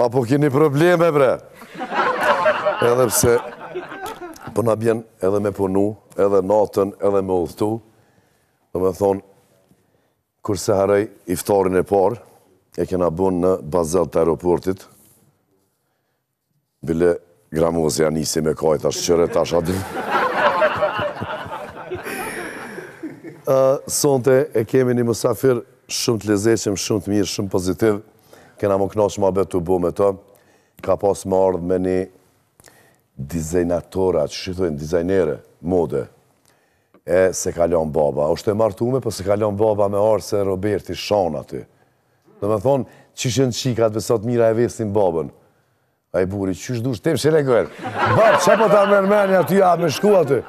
A po keni probleme bre? Edhe pse po na bjen edhe me punu, edhe natën, edhe me udhëtu. Do me thonë, kurse harroj iftarin e parë, e kena bën në Bazel të aeroportit, bile Gramozi ja nisi me kajt, ashtu qëre, tash adi. Sonte e kemi një musafir shumë të lezetshëm, shumë të mirë, shumë pozitiv. Kena m'u knaq me bisedu me të. Ka pas me ardh me një dizajnatora, qysh i thojnë, dizajnere, mode. E s'e ka lanë baba. Osht e martume, po s'e ka lanë baba me ardh se Roberti shan aty. Domethonë, qishtu qikat dhe sot mira e vetin babën. Ai burri, qysh dush, tem shë e gërë. Ba, që po ta mërmeni aty, a me shku aty.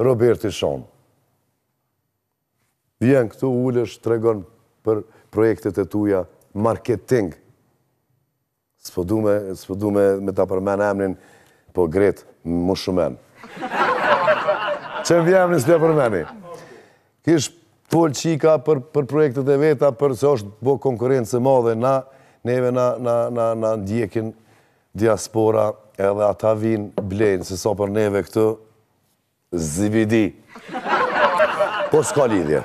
Roberti shan. Vjen këtu ulesh tregon për projektet e tuja marketing s'po du me s'po du me me ta përmen emnin po krejt ma shumë qe emnin s'po përmeni kish fol çika për për projektet e veta për se është bo konkurrencë e madhe na neve na na na na ndjekin diaspora edhe ata vijnë blejnë se sa për neve këtu Zibidi. Por s'ka lidhje.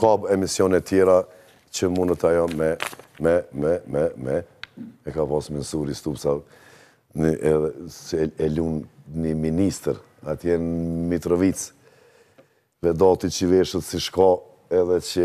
Ka emisione tjera që mundët ajo me, me, me, me, me, e ka pas mensuri Stupca, në edhe, se e lun një ministër, atje në Mitrovicë, Vedati që veshët si çika edhe që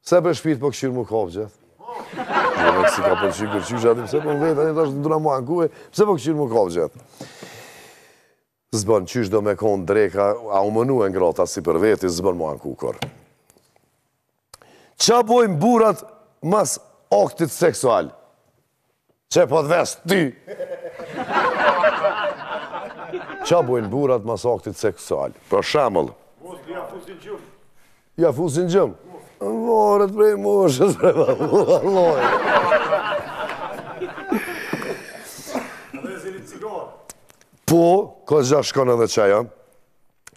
Pse për shpirt po kqyr mu kafë gjithë? Në me kësi ka përqy për qy gjatë, pëse për vetë, anë të është në duna mua në kuve, pëse për këshirë mu kafë gjithë? S'bën, qysh do me konë dreka, a u munu e ngrata si për vetë, s'bën m'u anku kur. Ça bojnë burrat mas aktit seksual? Qe po të ves ty! Ça bojnë burat mas aktit seksual? Për shembull? Mos ja fusin gjumit. Ja fusin gjumit? Varet prej moshës, prej valla. E dhezin cigaren? Po, ka gja shkon edhe qajo.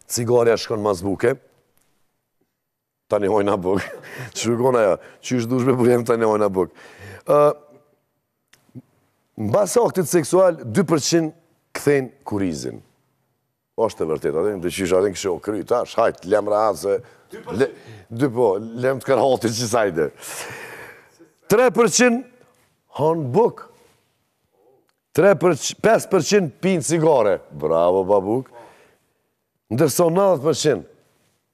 Cigarja shkon mas buke. Tani hajna bukë. Shkon ajo. Qysh dush me bujrum tani hajna bukë. Mbas aktit seksual, 2% kthejnë kurrizin. Oshtë e vërtetë, atë, edhe qysh atë në kështu u kry, tash hajt, lem rahat se... 2%? 2 po, lem të gërhati që hajde. 3% hanë bukë. 5% pinë cigare. Bravo, babuk. Ndërsa 90%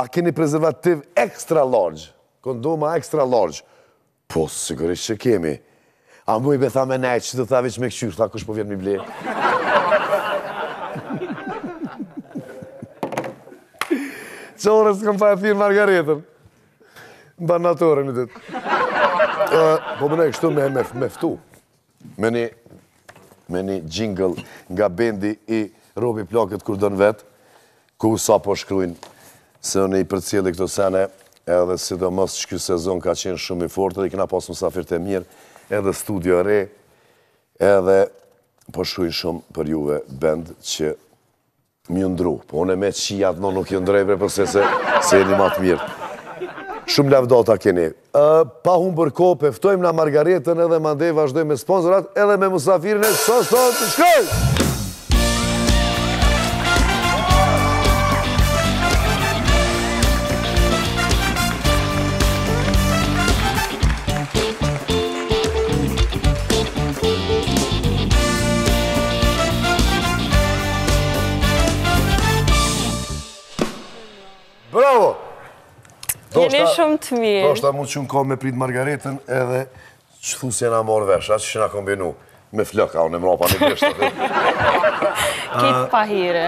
A keni prezervativ extra large? Kondoma extra large? Po, sigurisht që kemi. A muj be tha me nejtë qitu tha veç me këqyrë, tha kush po vjen me i ble. Qe orës të kom pa e thirrë Margaretën. Në banë në atore në ditë. Po mo në kështu me ftu. Me ni me ni jingle nga bendi i Robi Plakët kur don vetë, ku sa po shkrujnë se unë i përcjelli këto sene, edhe sidomos që ky sezon ka qenë shumë i fort, edhe kena pasë musafirë të mirë, edhe studio e re, edhe po shkrujnë shumë për juve bend që Me ju ndrru, po unë me qiato nuk ju ndrroj bre pse se jeni ma të mirë. Shumë lavdata keni. Pa humbër kohë, pe ftojmë na Margaretën edhe mandej vazhdojmë me sponsorat edhe me musafirin e sotit shkoj! Bravo! Jeni shumë të mirë. Deshta shumë shumë kohë me pritë Margaretën edhe që thu se jena marrë vesh, atë që na kombinu. Me flokë, a unë e mrapa në bërshë të dhe. Krejt pahiri.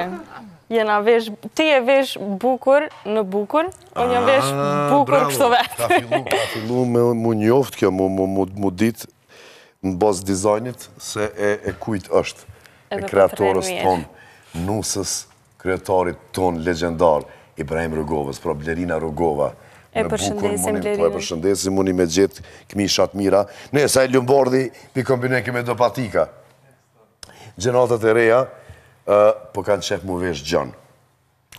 Jena vesh, ti je vesh bukur në bukur, unë jam vesh ah, bukur kështu vetë. Ka fillu, ka fillu me mu njoftë kjo, mu, mu, mu, mu ditë në bazë dizajnit se e, e kujt është. E kreatorës tonë, nusës, kryetarit tonë legjendar, Ibrahim Rugovës, pra Blerina Rugova, E përshëndesim, Blerina. Po e përshëndesim, muni me gjetë këmisha të mira. Ne, sa e Lumbardhi, pi kombinojnë me do patika. Gjeneratat e reja, po kanë qef mu vesh gjanë.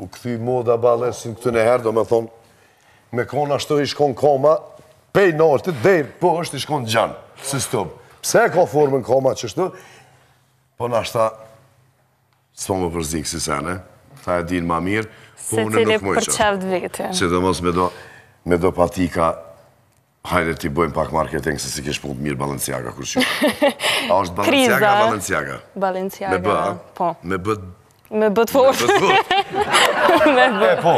U kthy moda bre, si nëntëdhjetat një herë, domethonë, me konë ashtu i shkon koma, pej në orë të dhej, po është i shkon gjanë, si stëmë. Pse e ka formën koma qashtu? Po n'ashtu, S'po më përzihna kësi sene, ti e din ma mirë, po unë nuk më i qërë. Sidomos me do patika, hajde t'i bojmë pak marketing, se si kish punët mirë Balenciaga, kur që. A është Balenciaga, Balenciaga? Balenciaga, me bë, po. Me bë, me bë të fortë. Me bë, me bë.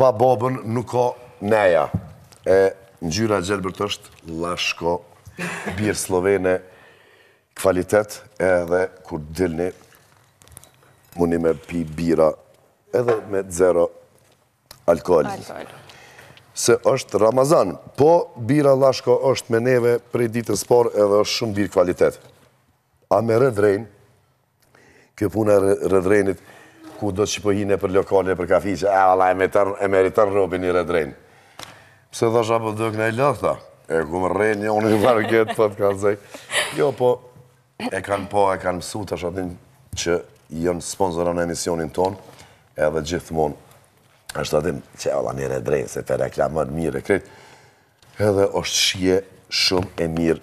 Pa babën nuk ka neja e ngjyra e xhelbërt është llashko birrë sllovene kvalitet edhe kur dilni muni me pi birra edhe me zero alkool se është ramazan po birra llashko është me neve prej ditës së parë edhe është shumë birrë kvalitet a me re vrejnë Kjo puna e Red Rainit, kudo që po hin për lokale, për kafiqa, e valla e meriton robi një Red Rain. Pse dhe shë apë dëkë në i lëfë, tha? E ku më rrejnë një unë i farë këtë, thotë ka zëj. Jo, po, e kanë pa, e kanë mësu tashti që janë sponsor në emisionin tonë, edhe gjithmonë, është atim, që e valla një Red Rain, se pe reklamon mirë, krejt. Edhe osht shije shum e mir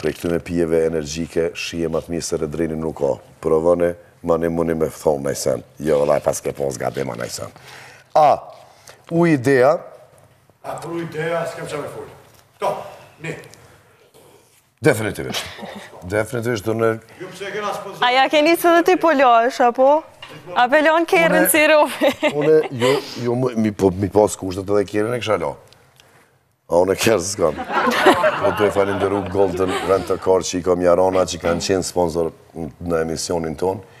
prej ktyne pijeve energjike shije ma të mir se Red Raini nuk ka provoni mani muni me thonë naj sen jo vëlla e paske pas gabim a naj sen a o ideja a o ideja skem ça me fol top ne. Definitivisht. Definitivisht do në... A ja ke nisë edhe ti po lojsh, apo? A pe lon kerrin si robi? Une, jo, jo, mi pa, mi pasë kushtet edhe kerrin e kisha lo. A une kerr s'kam. Po de falënderu Golden Rent a Car që i kam jarana që kanë qenë sponsor në emisionin tonë.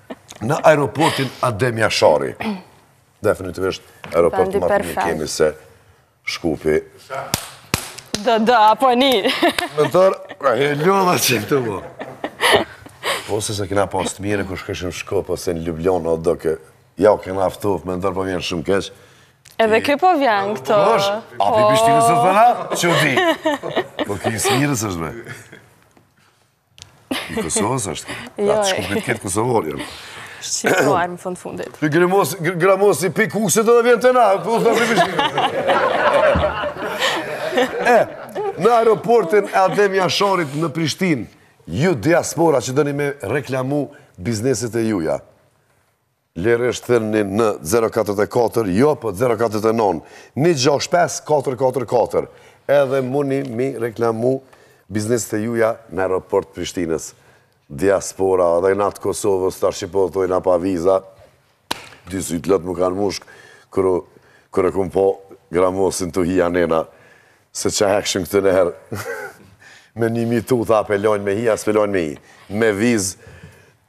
Në aeroportin Adem Jashari, definitivisht aeroport më të mirë kemi se Shkupi. Dë, dë, apo një. Në tërë, pra, e ljolla që këtë bo. Po se se kena pas të mirë, krejt kishim shku, po se në Ljubljon, o dikë, ja, kena aftuf, me ndërë po vjenë shumë keq. Edhe kjo po vjenë këto. Po është, a prej Prishtinës të thëna, që di. Po ki së mirës është me. Në Kosovës është kjo. Atë jo, shku këtë këtë Kosovar, jam. Shqiptar në fund fundit. Gramos, Gramosi prej Kukësit edhe vjen te na, ku të të pishkin. E, në aeroportin Adem Jasharit në Prishtin, ju diaspora që doni me reklamu bizneset e juja. Lirisht thirrni në zero katëdhjetë e katër, jo po zero katëdhjetë e nëntë, një gjashtë pesë katër katër katër. Edhe muni mi reklamu bizneset e juja në aeroport Prishtinës. Diaspora edhe na t'Kosovës tash po shkojna pa viza. Dy sytë lot m'u kanë mush kur kur e kom pa Gramosin tu hi nena. Se ç'a hekshim këtu niherë. Me një mijë tuta a pe lojnë me hi, a s'pe lojnë me hi. Me vizë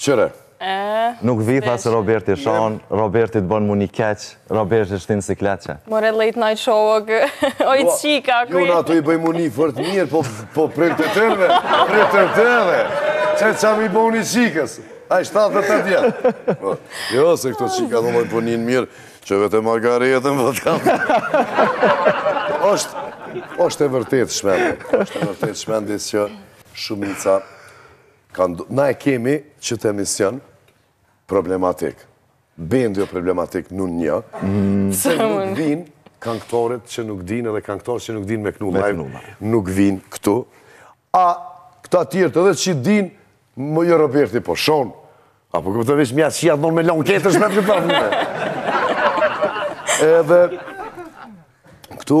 Qëre. Nuk vi, tha, se Roberti shan, Roberti të bën m'u ni keq, Roberti t'shtin n'siklet. More late night show o kë, oj jo, qika kë. Ju në ato i bëj m'u ni fort mirë, po, po prim të tërve, prim të tërve. Që që mi bëj një qikës, a i shtatë dhe të djetë. Po, jo, se këto qika munen me u ni mirë, që vete margaretë më të kamë. Oshtë, oshtë e vërtet Shpendi, oshtë e vërtet Shpendi që shumica Na e kemi qit emision problematik. Bend jo problematik në një. Se nuk vinë kangtarët që nuk dinë edhe kangtarët që nuk dinë me kënu live. Nuk vinë këtu. A këta tjertë edhe që dinë, ma jo Roberti po shonë. A po këpëtë vishë mja që jatë nërë me lonë ketë është me të këta një. Edhe këtu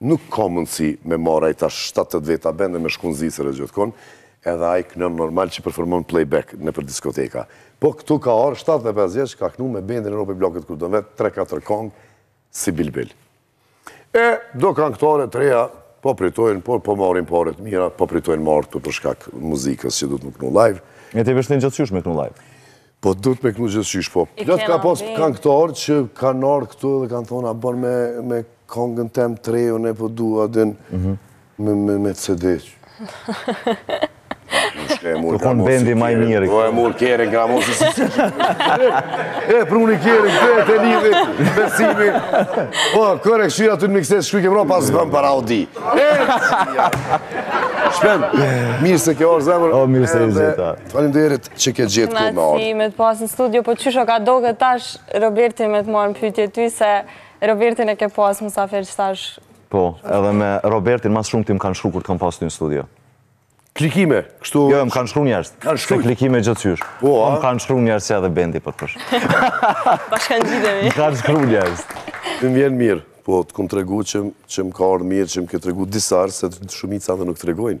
Nuk ka mundësi me marrë ai tash shtatëdhjetë veta bend e me shku n'Zvicër e gjithkun, edhe ai kënon normal që performon play-back nëpër diskoteka. Po këtu ka ardhë shtatëdhjetë e pesë vjeç, ka kënu me bendin e Ropi Bllokit kur do vetë, tre katër kongë si bilbil. E, do kangëtare të reja po pritojnë, por po marrin pare të mira, po pritojnë me ardhë për shkak muzikës që duhet me kënu live. E a duhet gjithqysh me kënu live? Po duhet me knu gjithqysh, po plot ka pas këngëtarë që kanë ardhë këtu dhe kanë thonë a bën me këngën teme t're, jo e po du atë mhm. me CD. Tu konë bendi maj mirë. Po e murë kjerën, këra mos e si si E pruni kjerën, këtë e të lidhë, besimi. Po, kërë e kështu aty në miksetë, shkuj kemro, pas bëmë para o di. E, si ja. Shpend, mirë se ke ardhë zemër. O, mirë se ju gjeta. Faleminderit. Që ke gjetë kohë me ardhë. me të pasë në studio, po qysh u ka dokë tash Roberti me të marrë në pytje ty, se Robertin e ke pasë mysafir qitash. Po, edhe me Robertin mas shumti më kanë shkru kur të kam pasë ty në studio. Klikime, kështu... Jo, më kanë shkru njerëz. Kanë shkru. Se klikime gjithqysh. Po, a? Më kanë shkru njerëz që edhe bendi për të përshë. Bashka në gjithë e mi. Më kanë shkru njerëz. Më vjen mirë, po të kom tregu që më ka ardhë mirë, që më ke tregu disa herë, se shumica edhe nuk tregojnë.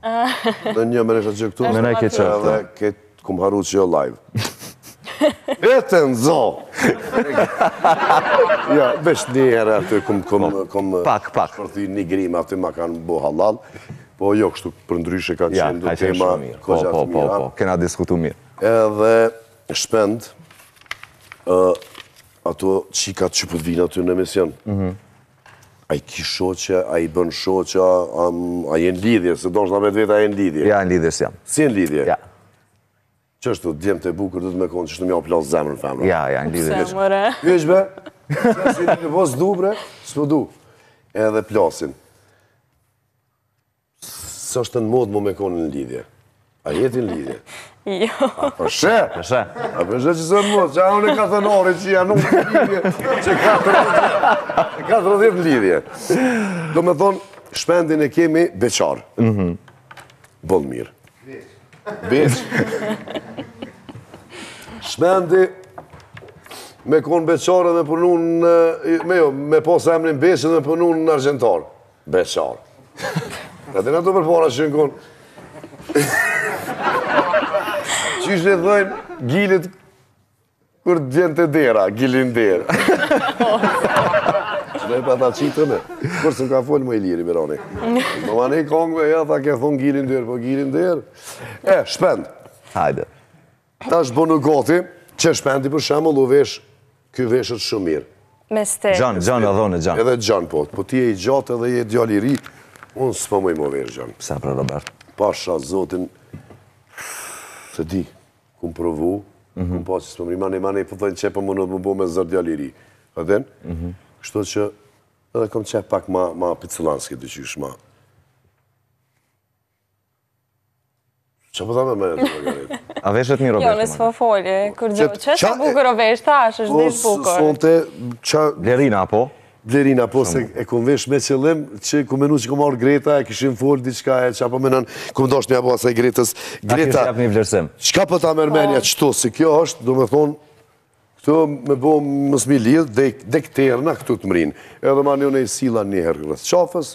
Në një me nështë gjë këtu. Me në ke qërë. Dhe t'kum harru që jo live. E te Zot! Ja, veç një herë aty kum kum po, kum... Pak, pak. Për një grimë aty ma kanë bo halal. Po jo, kështu përndryshe ka qenë do tema goxha të mira. Po, po, po, po, kena diskutu mirë. Edhe Shpend, ato qika që po t'vinë aty në emision. Mhm. A ki shoqe, a i bën shoqa, a je në lidhje, se deshta me t'vetë a je në lidhje. Ja, në lidhje s'jam. S'je në lidhje? Ja. Qeshtu, djemtë e bukur, duhet me konë, qeshtu m'jau plasë zemrën femrave. Ja, ja, në lidhje. Pse, more? Qysh, be? Qeshtu, ni po s'du, bre? S'po du. Edhe plasin. S'është në modë ma me konë në lidhje. A je ti në lidhje? Jo. A për çe? Për çe? A për çe që s'është në modë? Ça, unë e kam thënë ore që jam unë në lidhje? Çka drejti? Ka të rëdhje në lidhje. Do me thonë, Shpendin e kemi beqar. Mhm. Boll mirë. Beqë. Shpendi me konë beqar e me punu në... Me jo, me pasë emrin Beqë e me punu në argjentar. Beqar. Ka të në të përpara që në konë. Qysh i thojnë gilit kur të gjenë te dera, gilin dera. Dhe pa ta qitë në, kur s'më ka folë më i liri, Mironi. Më ma ne kongëve, ja, ta ke thonë gilin dera, po gilin dera. E, shpend. Hajde. Tash bënë gati, qe Shpendi për shembull, u vesh, ky veshet shumë mirë. Me ste. Gjan, gjan, a dhone, gjan. Edhe gjan, po, po ti je i gjatë edhe je djal i ri, unë s'po më i më vesh, gjan. Pse, pra, Robert? Pasha zotin, s'e di, kom provu, ku mhm. më pasi s'po më ri, ma ne, ma ne, po të në qepë, më në të më bo me zor djal i ri. A din? Mhm. Kështu që, edhe kom qepë pak ma, ma piculanski të qysh, ma, Çka po ta merr të përgërit? A veshët mirë o veshë? Jo, me s'po folje, kur gjë, që është bukur o veshë, tash është ditë bukur. O, sonte, që... Blerina, apo? Blerina, po se e kum vesh me qëllim, që kum menu që ku marr Greta, e kishim folë diçka e çka po menon, kum dashtë me ia bo asaj Gretës. Greta, çka po ta merr menja qëtu, se kjo është, domethonë, Këtu me bo mos mi lidhë dhe dhe këterë në këtu të mrrinë. Edhe ma një unë e silla një herë rreth qafës,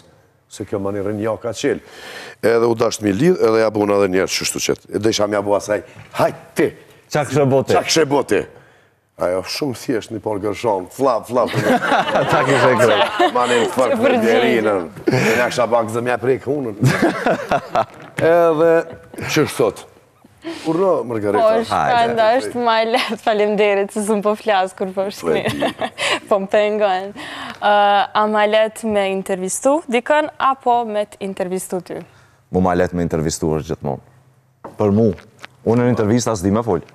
se kjo ma një rrënë jaka çelë. Edhe u dashtë mi lidhë edhe ja bona dhe njiherë qështu qëtë. Edhe isha mja bo asaj, hajt ti! Ça kishe bo ti? Ça kishe bo ti? Ajo shumë thjesht një parë gërshonë, flap, flap. Ta kishe kry. Ma një fërë për gjerinën. Në një kësha bakë zëmja prej këhunën. Edhe qështu thotë, Urdhno, Margareta. Po, Shpend, është ma e letë, faleminderit, se s'mun po flas kur po është një. Po më pengon. A ma e letë me intervistu dikën, apo me të intervistu ty? Mu ma e letë me intervistu është gjithmonë. Për mu. Unë në intervista s'di me folë.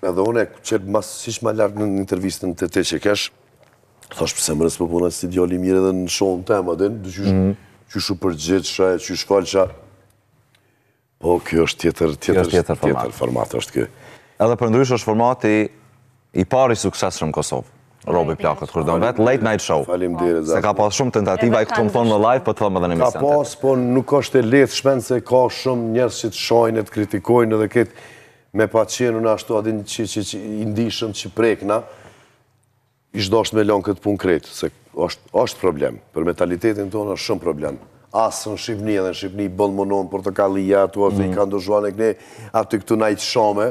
Edhe une, që masi isha ma lartë në intervistën te ti që kesh, thash pse më nësë më puna si djal i mirë edhe në shoun tem a din, dhe qysh, mm -hmm. përgjigjsha e qysh folsha. Po, kjo është tjetër, tjetër, tjetër, tjetër, tjetër format është kjo. Edhe përndrysh është formati I pari i suksesshëm n'Kosovë. Robi plaket kur don vetë, late night show. Faleminderit, Se ka pas shumë tentativa, e këtu me thonë në live, po po të thom edhe në emision. Ka pas, po nuk është e letë Shpend se ka shumë njerës që të shojnë e të kritikojnë dhe këtë me pa qenë unë ashtu a din që që që i ndishëm që prekna, ish dasht me lonë këtë punë krejt, se Është problem, për mentalitetin tonë është shumë problem. As në Shqipni edhe në Shqipni, boll munon, Portokallia, ato është dhe i mm. ka ndryshuar e këne, aty këtu najt show me,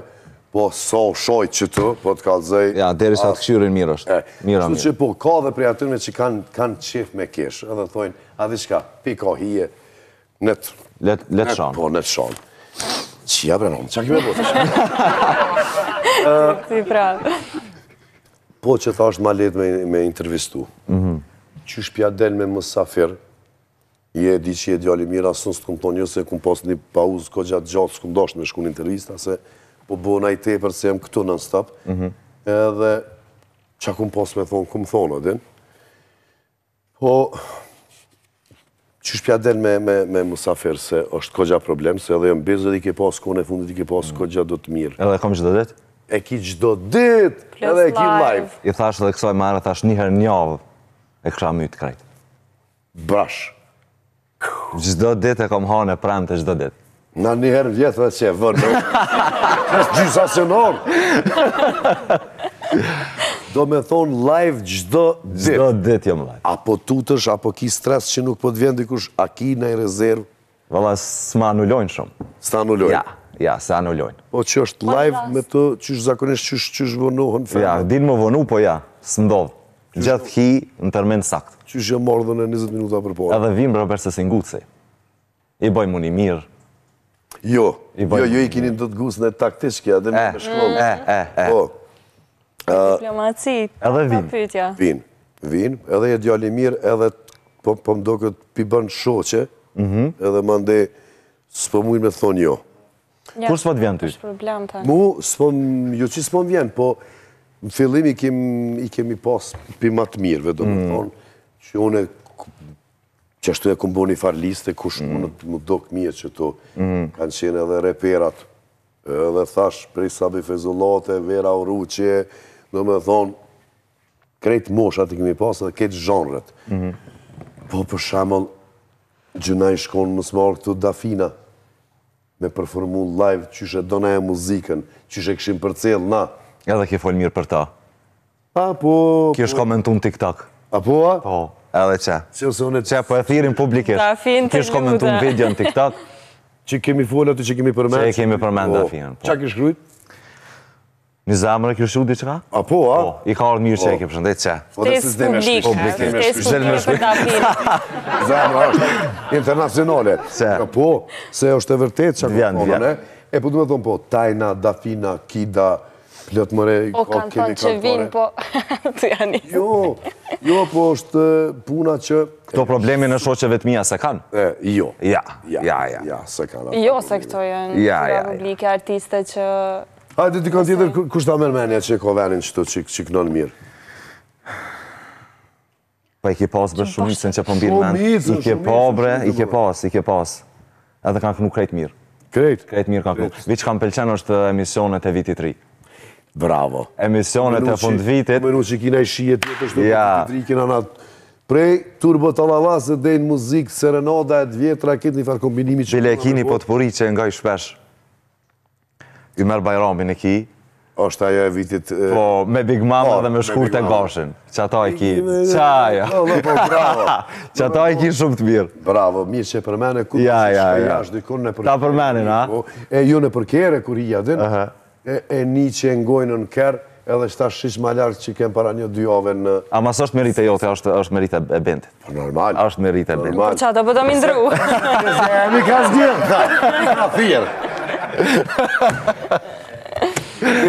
po s'o show qëtu, po të kallzoj... Ja, deri sa të këqyrin mirë është. Mirë, mirë. që po, ka dhe prej atynve që kanë qef me kesh, edhe thojnë, a di çka, pi ka hije, Net. Late, late Night Show. Po, Night Show. Si ja pranon, qa kime po të Si pra. Po që thash ma let me, me intervistu. Mm -hmm. Qysh p'ja del me musafirë, e di që je djalë i mirë, as unë s'të kom thonë jo se, kom pas një pauzë kogja të gjatë, s'kom dashtë me shku në intervista, se po bohna i tepërt se jem këtu nonstop. Mm -hmm. Edhe, çka kom pas me thonë, kom thonë, a din. Po, qysh p'ja del me musafirë se është kogja problem, se edhe janë busy edhe i ke pas kohën e fundit, i ke pas mm. kogja do të mirë. Edhe kom çdo ditë? E ki çdo ditë, edhe e ki live. I thash dhe kësaj more, thash njëherë n'javë, e kisha mytë krejt. Brash. Çdo ditë e kam hanë e premte çdo ditë. Nanjëherë vjetë dhe që e vërë. Kësë gjysa se në orë. Domethonë live çdo ditë. Çdo ditë jam live. A po tutesh, a po ki stres që nuk po të vjen dikush, a ki naj rezervë? Vëlla, s'ma anulojnë shumë. S'ta anulojnë? Ja, ja, s'ta anulojnë. Po që është live me të, që është zakonisht, që është vonohen? Ja, din m'u vonu, po ja, s'ndodh. Gjithë hi në termin sakt. Qysh jam marrë dhe në 20 minuta përpara. Edhe vijnë Robert se si nguci. I boj unë i mirë. Jo, jo, jo i kini në të të gusë në taktiske, edhe me shkollë. E, e, e, e. Po. Diplomaci, edhe vijnë. Vijnë, vijnë, edhe je djalë i mirë, edhe po, po më doket p'i bon shoqe, mhm. edhe mandej s'po mujnë me thonë jo. Kur s'po të vjen ty? Mu, s'po më, jo që s'po më vjen, po në fillim i kemi pas prej ma të mirëve, dome mm. thonë, që une, qashtu e kom bo një farë liste, kush mm. më të më doket mirë qetu, mm. kanë qenë edhe reperat, edhe thash prej Sabri Fejzullah te Vera Oruçaj, domethonë, krejt moshat i kemi pas edhe krejt zhanret. Po për shembull, gjynah shkon mos m'ardh këtu Dafina, Me performu live qysh e don ajo muzikën, qysh e kishim përcjell na. Edhe ke fol mirë për to. A po. Kish komentu në TikTok. A po a? Po, edhe qe. Qe po e thirrim publikisht. Dafinë, të lutem. Kish komentu në video në TikTok. Që kemi fol aty që kemi përmend. Që e kemi përmend Dafinën. Çka ka shkrujt? Një zemër e kish shkru diçka? A po, a? Po, i ka ardh mirë që e ke përshëndet që. Po edhe se s'di me shkru. Po edhe se s'di me shkru. Zemra është internacionale. Se. Po, po, se është e vërtetë që në përmëne. E po du me thonë po, Tayna, Dafina, Kida, plot more, a kanë thonë që vijnë, po, të janë. Jo, jo, po është puna që... Këto probleme në shoqe të mia s'e kanë? Jo. Ja, ja, ja. Ja, s'e kanë. Jo, se këto janë publike artiste që... Hajde dikon tjetër, kush ta merr mendja që i ka venin që t' çik çik na mirë. Po i ke pas bërë shumë, s'është që po mbaj mend. I ke pa bre, i ke pas, i ke pas. Edhe kanë kon krejt mirë. Krejt? Krejt mirë kanë kon. Veç çka m'pëlqen është emisionet e vitit t'ri. Bravo. Emisionet e fundvitit. Mendoj që kina i shijet njëjtë, shtu të vitit t'ri kina njajtë. Prej turbo tallavasë deri në muzikë, serenada të vjetra, këtë një farë kombinimi që... Bile e kini potpuri që e ngoj shpesh. Ymer Bajramin e ki? është ajo e vitit... Po, me Big Mama po, dhe me Shkurte Gashin. Qata e ki... Qajo? Po, po, bravo. Qata e ki shumë të mirë. Bravo, mirë që e përmene, ku të që shka jash dikon në përkere. Ta përmenin, a? Po, e ju në përkere, kur i jadin, e një që e ngoj në kerr, Edhe këta shish ma lart që kem pa një dy javëve në. Ama s'është meritë e jote, është është meritë e Bentit. Po normal. Është meritë e Bentit. Normal. Çfarë do pe do mi ndrru? Mi ka sjell. Na fier.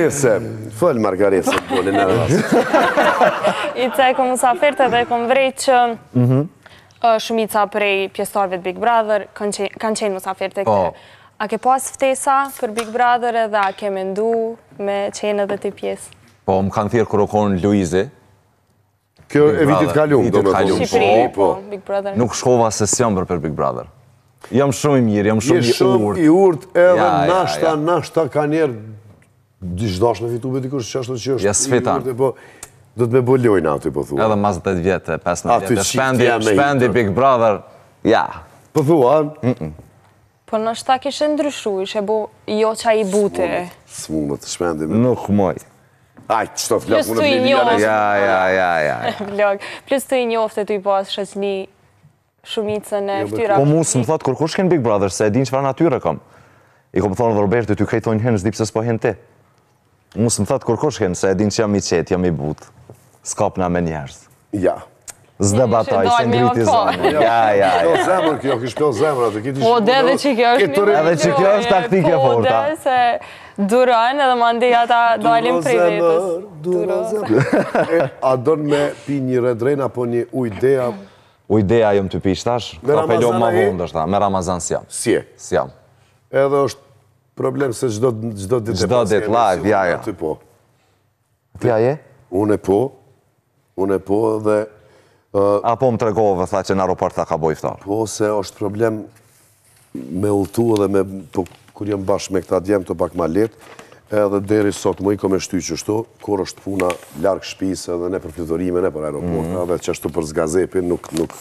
Ese, fol Margaret se bani një rast. I ceke musafirtë edhe kom vrejt që mhm. Shumica prej pjesëtarëve të Big Brother kanë qenë musafirë tek ty. A ke pas ftesa për Big Brother edhe a ke mendu me qenë edhe ti pjesë? Po, më kanë thirr kur u kon Luizi. Kjo e vitit të kaluar, do të thotë. Shqipëri, po, Big Brother. Nuk shkova se s'jam bërë për Big Brother. Jam shumë i mirë, jam shumë i urtë. Je shumë i urtë edhe nashta, nashta ka njerëz Kish dasht me fitu dikush që ashtu që është... Ja, s'fiton. Po, duhet me bo lojnë aty, po thua. Edhe mas 10 vjetë, 15 vjetë, Shpendi, Shpendi Big Brother, ja. Po thua, a? Po nashta kishe ndryshu, ishe bo jo qaq i butë. S'mundet Shpendi me... Nuk muj. Aj, që të flak, më në blidi janë e... Ja, ja, ja, ja. Plus ti i njofte, ti i ke pas shoqni shumicën e ftyrave. Po mu s'më thotë kurkush hin n'Big Brother, se e din çfarë natyre kam. I kom thonë dhe Robertit, ty krejt t'thonë hyn, s'di pse s'po hyn ti. Mu s'më thotë kurkush hin, se e din që jam i qetë, jam i butë. S'kapna me njerëz. Ja. S'debatoj, s'e ngriti zonin. Ja, ja, ja. Kjo zemër kjo, kish plas zemra atë, kiti shumë. Po, dhe dhe qikjo është një rrëmë. Edhe qikjo është taktikë e fortë. Po, dhe s'e durojn edhe mandej ata dalin prej vetës. Duro zemër, duro zemër. A don me pi një Red Rain apo një ujë Dea Ujë Dea jom tu pi tash, kah e vona ma vonë është ta, me Ramazan s'jam. S'je? S'jam. Edhe është problem se çdo ditë e përsi e çdo ditë, live, ja, ja. A ti po. Ti a je? Unë po, unë po dhe... Apo më tregove, tha që në aeroport tha ka bo iftar. Po, se është problem, me udhëtu edhe me, po kur jam bashkë me këta djemtë pak ma lehtë, edhe deri sot muj e kom shty qështu, kur është puna larg shpisë edhe nëpër fluturime, nëpër aeroporta, mhm. edhe qështu për gazepin, nuk, nuk,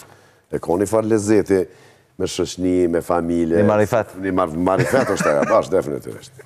e ka një farë lezeti me shoqni, me familje. Një marifet. Një marifet është e, bashkë, definitivisht.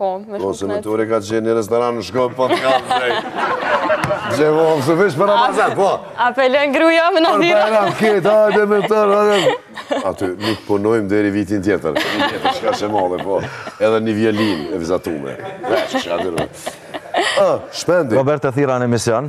Po, me shumë të nëjtë. Ose ka të gjenë një restoran në shkojnë po të ka të zrej. Gje, po, se vish për Ramazan, po. A po e len gruja me në dhira. Arba e ramë ketë, hajde me tërë, hajde. Aty, nuk punojmë deri vitin tjetër. Një tjetër, shka që madhe, po. Edhe një violinë e vizatume. Veshë, shka të rëmë. Shpendi. Robert e thirra në emision.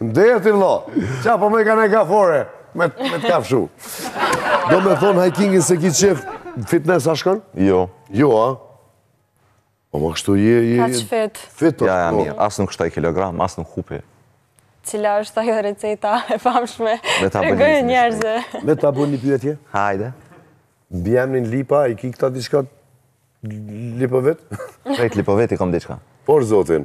Në deti vlla, ça po më kap ni gaforre, me të kafshu. Do me thonë hajkingin s'e ki qef fitness a shkon? Jo. Jo, a? Po ama kështu je, je... Kaq fit. Fit, po. Ja, ja, mirë, as nuk shtoj kilogram, as nuk hupi. Cila është ajo receta e famshme? Metabolizmi. Njerëz. Me ta bo një pyetje? Hajde. Mbiemrin Lipa, i ki këta diçka Lipovit? Krejt Lipovit i kom diçka. Për zotin,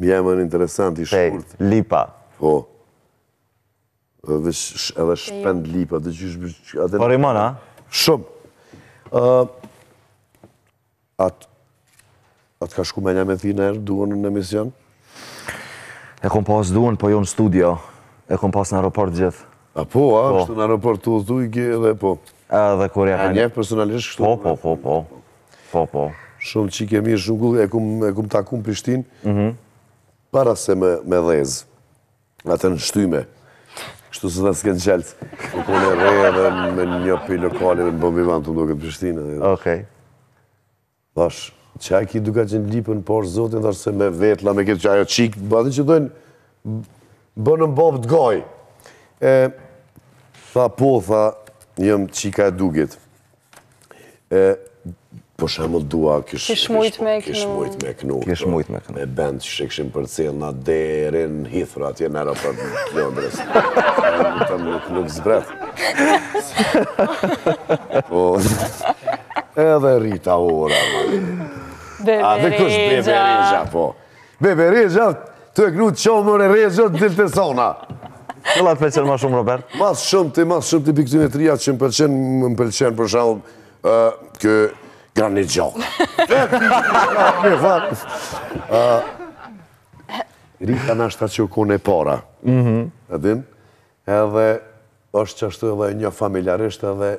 Mbiemër interesant i shkurt. Shpend Lipa. Po. Edhe Shpend Lipa. Po rimon, a? Shumë. Atë A të ka shku menja me thirr niherë Duën në emision? E kom pas Duën, po jo në studio. E kom pas në aeroport gjithë. A po, a, po. është në aeroport tu udhëtu i gje dhe po. A dhe kur ja ka një... A e njef personalisht kështu? Po, po, po, po. Po, po. Shumë çikë e mirë, shumë cool, e kom, kom taku në Prishtinë, mhm. para se me, me dhezë, atë në shtyme. Kështu se dhe s'ken gjeltë, u kon e re edhe në një prej lokaleve me bëmë vivan të ndoke Prishtinë. Okej. Thash, çka e ki Dukagjin Lipën, për zotin, thash se me vetlla m'doket që ajo çikë, bëdhin që dojnë, bënë në babë të gojë. Tha po, tha, jam çika e Dugit. Për shembull Dua kish kish mujt me knu. Kish mujt me knu. Kish mujt me knu. Me bend që e kishim përcjell na deri në Heathrow atje në aeroport të Londrës. Nuk nuk nuk zbret. Po. Edhe Rita Ora. Bebe Rexha. A dhe kush Bebe Rexha po. Bebe Rexha, tu e knu Çou more Rexho të dilë të sona. Cilla të pëlqen ma shumë, Robert? Ma shumë të, ma shumë prej këtyne trija që më pëlqen, më pëlqen për shembull, ky Granit Gjoka. Në fakt. Rita nashta që u kon e para. Mhm. E din? Edhe është qashtu edhe e njoh familjarisht edhe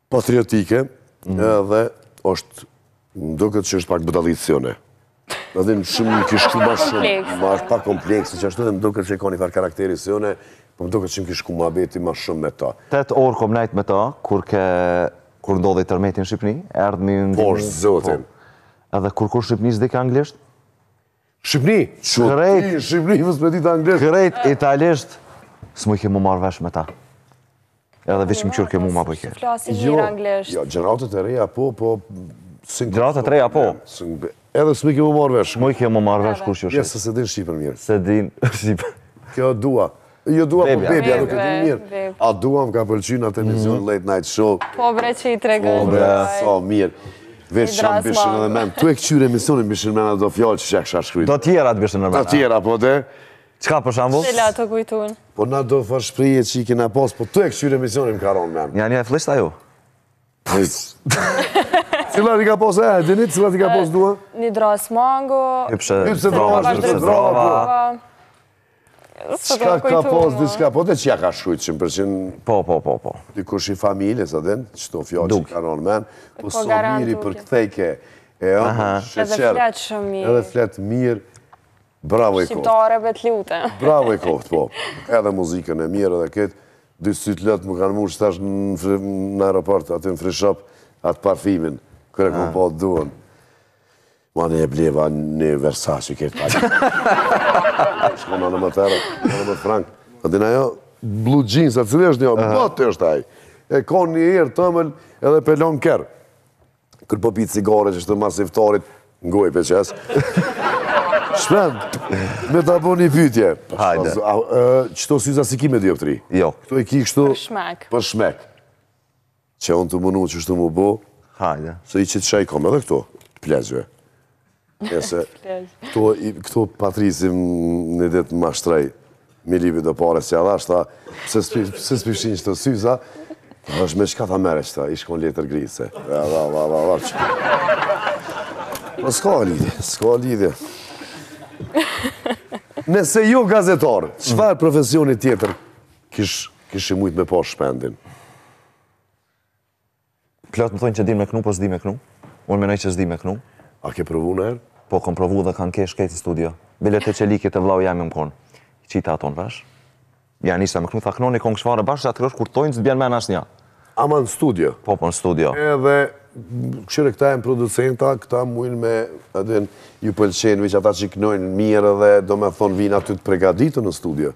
Patriotike, edhe është, më doket që është pak budalicë si unë. Në dhe në shumë m'kish shku ma shumë, ma është pa komplekse, qashtu edhe më doket që ka një farë karakteri si unë, po më doket që m'kish shku muhabeti ma shumë me ta. Tetë orë kom nejt me ta, kur ke, kur ndodhi tërmeti në Shqipni, erdhëm në... Pasha zotin. Po. Edhe kur kur Shqipni s'dike anglisht? Shqipni! Shqipni! Shqipni! Me s'e ditë anglisht! Krejt italisht, s'mujke m'u marrë vesh me ta. Edhe veç me kqyrë ke mu ma për kërë. Klasi jo, mirë anglisht. Jo, gjeneratët e reja po, po... Gjeneratët e reja po. Edhe s'mujke m'u marrë vesh. S'mujke m'u marrë vesh kur që shqipë. S'e, s'e din shqipen mirë. S'e din shqipen. Kjo Dua. Jo Dua po Bebja, nuk e din mirë. A Dua m'ka pëlqy në televizion mhm. Late Night Show? Po bre që i tregë. Po bre, sa mirë. Veç që m'bishin edhe n'men. Tu e këqyre emisionin bishin n'men ato do fjalë që që i kisha shkrujt. Do tjera të bishin në men. Do tjera, po dhe. Çka për shambull? Qela të kujtun. Po na do farë shprehje që i kena pas, po tu e këqyre emisionin më ka ra n'men. Një një e flishte ajo? Cilat i ka pas e, Gjeni, cilat i ka pas Dua? Një drasë mangu. Hyp se t'vrava, hyp se t'vrava. Çka ka pas, dishka, po atë që ja ka shkrujt që më përshin... Po, po, po, po. Dikush i familjes, sa din, qetë fjalë që ka ra n'men. Po, po sa mirë i përkthejke. E, jo, sheqer. Edhe flet shumë mirë. Edhe flet mirë. Bravo i koftë. Shqiptare me të lute. Bravo i koftë, po. Edhe muzikën e mirë edhe këtë. Dy sytë lot më kanë mushë qetash në aeroport, aty në free shop, atë parfimin, kur e kam pa të Duën. Ma në e bleva një Versace këtë pati. Që këmë në më tërë, në më të frangë. A din ajo, blue jeans, a cilë është një, më të është ajë. E konë një herë tëmëll edhe pelon kërë. Kur po pi cigare qështu mas iftarit, ngoj po qes. Shpend, me ta bo një pytje. Hajde. Qëto syza s'i ki me dioptri? Jo. Këto i ki kështu... Për shmek. Për shmek. Qe unë tu menu qështu m'u bo... Hajde. Se i qitsha, i kom edhe këto, të pleqve. E se këto Patrici m'ditë ma shtraj, m'i lypi dhe pare s'ia dhash, tha, pse s'pi shin qëto syza, dhe është me çka tha merre qëta, i shkon letër gritëse. Dhe, dhe, dhe, dhe, dhe, që. Po s'ka lidhje, s'ka lidhje. Nëse jo gazetar, çfarë profesioni tjetër kishe mujt me pa Shpendin? Plot më thonë që di me knu, po s'di me knu. Unë menoj që s'di me knu. A ke provu naj herë? Po, kom provu dhe kanë kesh krejt në studio. Bile te Çeliku te vllau jem u konë. I qita ato në vesh. Ja nisa me knu, tha kno ni kongë çfarëdo bashkë, atë kërësh kur të thojnë, s'të bjen n'men asnja. Ama në studio? Po, po në studio. Edhe, kshyre këta janë producenta, këta mujnë me, edhe ju pëlqen, veç ata që i knojnë mirë dhe do me thonë vinë aty të pregaditun në studio.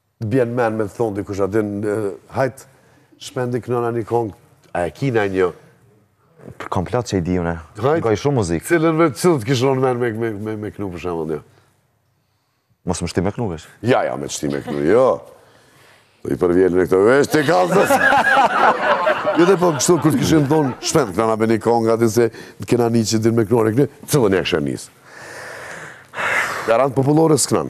T'bjen n'men me të thon dikush aty hajt Shpend knona një kong a e ki naj një Kam, plot që i di une. Hajt. Ngoj shumë muzikë. Cilën me cilën të kishë ronë me, me, me, me knu për shembull, një. Mos më shti me knu, vesh. Ja, ja, me të shti me knu, jo. I përvjellë në këto, vesh, të kazës. Jo de po, kështu, kur të kishim thonë, Shpend, knona një kongë, nëse e ki naj një që din me knu, në këne, cilën e kishe nisë. Garant popullore s'knon.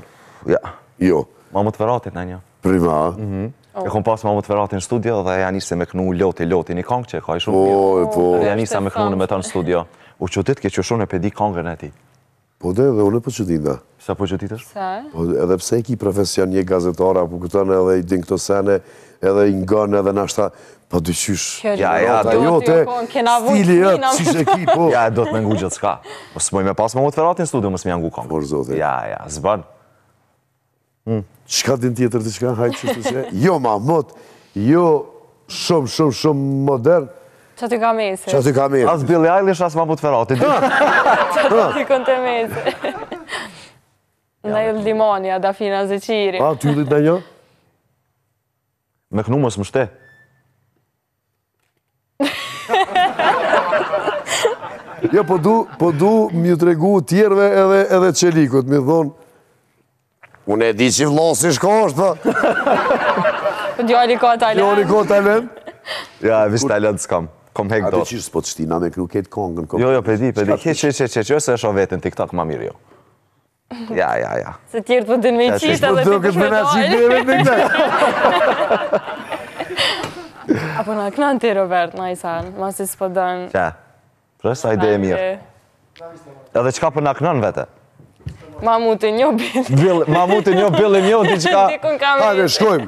Ja. Jo. Mahmut Feratit në një. Prima, a? Mhm. Oh. E kom pas Mahmut Feratin në studio edhe ja nisi me knu Loti, loti, një kongë që ka i shumë. Po, e po. Edhe ja nisi me knu un me ta në studio. U çudit që shumë e po di kongën e ti. Po dhe dhe une po çuditna, Sa po çuditesh? Sa? Po edhe pse e ki profesion n'gazetari, po kton edhe i din këto sene, edhe i ngon edhe nashta, po diqysh. Ja, ja, dhe jo të stili qysh e ki, po. Ja, duhet me ngu gjithçka. Po s'muj me pas Mahmut Feratin në studio, mos me ja ngu kongët. Për Zotin. Ja, ja, s'bon. Çka din tjetër diçka, hajtë që të qe, jo Mahmut, jo shumë, shumë, shumë modern, qaty kah mesi? Qaty kah mesi? As Billy Eilish, as Mahmut Ferati. Qaty kun te mesi? Ylli Limani, a Dafina Zeqiri. A, ty lëjt në një? Me knu mos më shti. Jo, po du, po du me ju tregu tjerve edhe, edhe Çelikut, me i thonë. Unë e di që vlla si shkon, po. po. Djali ka talent. Djali ka talent. Ja, hiç talent s'kam. Kom hek do. A të qysh s'po të shtina me knu ketë kongën. Jo, jo, pe di, pe di. Keq, keq, keq, keq, jo se shkon edhe n' TikTok ma mirë jo. Ja, ja, ja. Se tjerët po din me i qita dhe të të shme dojnë. Si shme dojnë me qita A po na knon në ti, Robert, naj sen, masi s'po don. Qa? Hajde pra, e mirë. Edhe çka po na knon vetë? Mahmutin jo, Billien. Mahmutin jo, Billien jo, diçka. Dikun kah mesi. Hajde, shkojmë.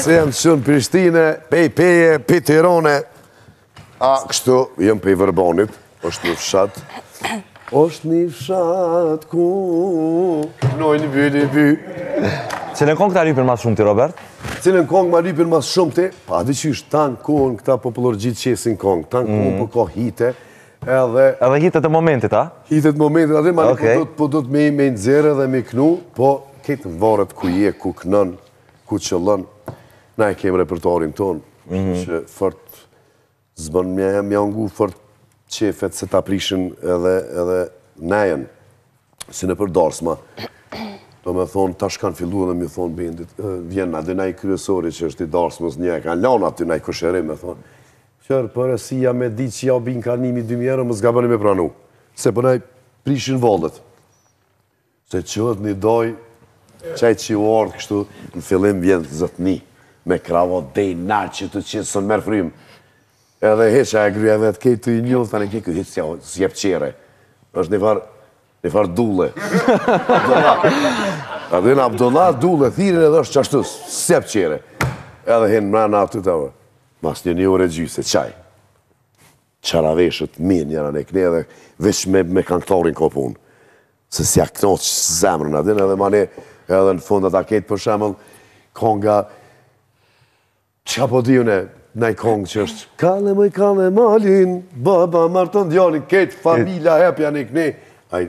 Se as jom pej Prishtine, pej Peje, pej Tirone, a kështu jom pej Vërbanit, është një fshat, është një fshat ku nojnë vy një vy. Cilën kongë ta lypin ma shumti, Robert? Cilën kongë ma lypin ma shumti? Pa, dhe që është tanë kohën këta popullorë gjithë qesin kongë, tanë kohën për po ka hite, Edhe... Edhe hitet e momentit, a? Hitet e momentit, atë ma okay. po, po duhet me i me nxanë dhe me knu, po krejt varet ku je, ku knon, ku qëllon. Na e kemi repertorin tonë, mm -hmm. që fort s'bën me ja ngu, fort qefet se ta prishin edhe, edhe nejen, si në përdarsma. Do me thonë, tash kanë fillu dhe mi thonë bendit, vjen naj kryesori që është i darsmës një, e kanë lanë aty naj kusheri, me thonë, Flor porosia me ditë që jau bin ka nimi dy mijë euro mos gaboni me pranu se po na i prishin vallet se çohet një, do qaj që u ardhë kështu në fillim vjen zotni me kravat deri n'atë çast s'merr frymë edhe heqa e gruja vet krejt i njoh tani krejt kë, hiç s'i jep çere është një farë një farë Dule Abdullah Abdullah Dule e thirrin edhe është qashtu s'i jep çere edhe hin mrena aty të vërë Mas një një ore gjysë, qaj. Çaraveshet mirë, ja ren e knon dhe veç me, me kantorin ka punë. Se s'ia knaq zemrën, a din edhe manej edhe në fund ata ket për shembull konga që po di une naj kongë që është kalle moj kalle malin baba marton djalin ket familja e po e knon aj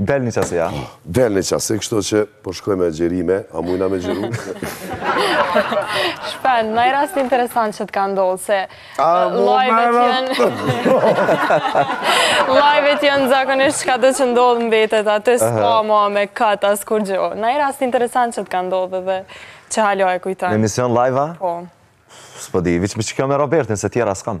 Del një qasi, ja. Del një qasi, kështu që po shkoj me gjerime, a mujna me gjeru? Shpend, një rast interesant që të ka ndodhë, se live-et janë... Live-et janë zakonisht qajo çka ndodh mbetet aty, s'ka ma me kat, as kurgjo. Një rast interesant që të ka ndodhë dhe që hala e kujton. Në emision live-a? Po. S'po di, vishë me qy kjo me Robertin, se tjera s'kanë.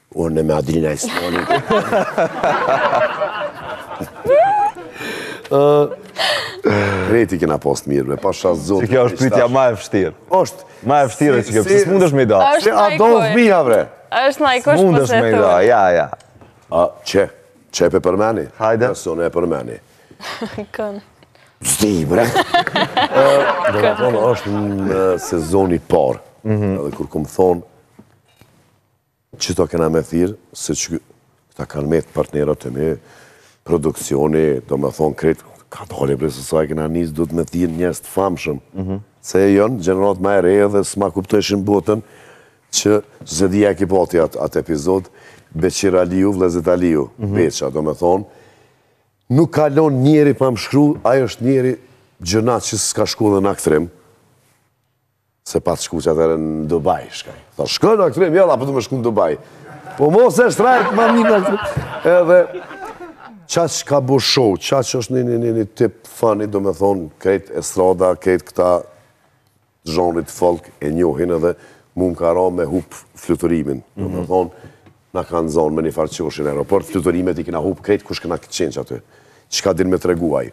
Unë me Adrina e Smonin. Krejt i kena pas t'mirë, more pasha zotin. Që kjo është pytja ma e vështirë. Osht. Ma e vështirë qikjo, se s'mundesh me i da. Si me da fmi, ha bre. është naj kush pëse të. S'mundesh me i da, ja, ja. A, që? Qe pe përmendi? Hajde. Nëse unë e përmendi. Kënë. S'di, bre. Do me thonë, është te sezoni i parë. Mhm. Dhe kur kemi thonë, Qëto kena me thirr, se që këta kanë met partnerët e mi, produksioni, do me thonë krejt, kadale bre se sa e kena nis, duhet me thirr njerëz të famshëm, se janë gjeneratë ma e re dhe s'ma kuptojshin botën, që s'e di a e ke pa ti atë epizod, Beqir Aliu, Vëllezërit Aliu, Beqa, do me thonë, nuk kalon njeri pa më shkru, ai është njeri gjynah që s'ka shku edhe n'aktrim, Se pat shku që atëherë në Dubai, çka. Tha, shko në aktrim, jela, për po don me shku në Dubai. Po mos e shtrajt, ma një në aktrim. Edhe, qaq ka bo show, qaq është një një një një tip funny, do me thonë, krejt estrada, krejt këta zhanrit folk e njohin edhe, mu më ka ra me hup fluturimin, do me mhm. thonë, Na kanë zanë me një farë qoshi në aeroport, fluturimet i kena hupë krejt kush kena qenë aty. Qka din me tregu aji.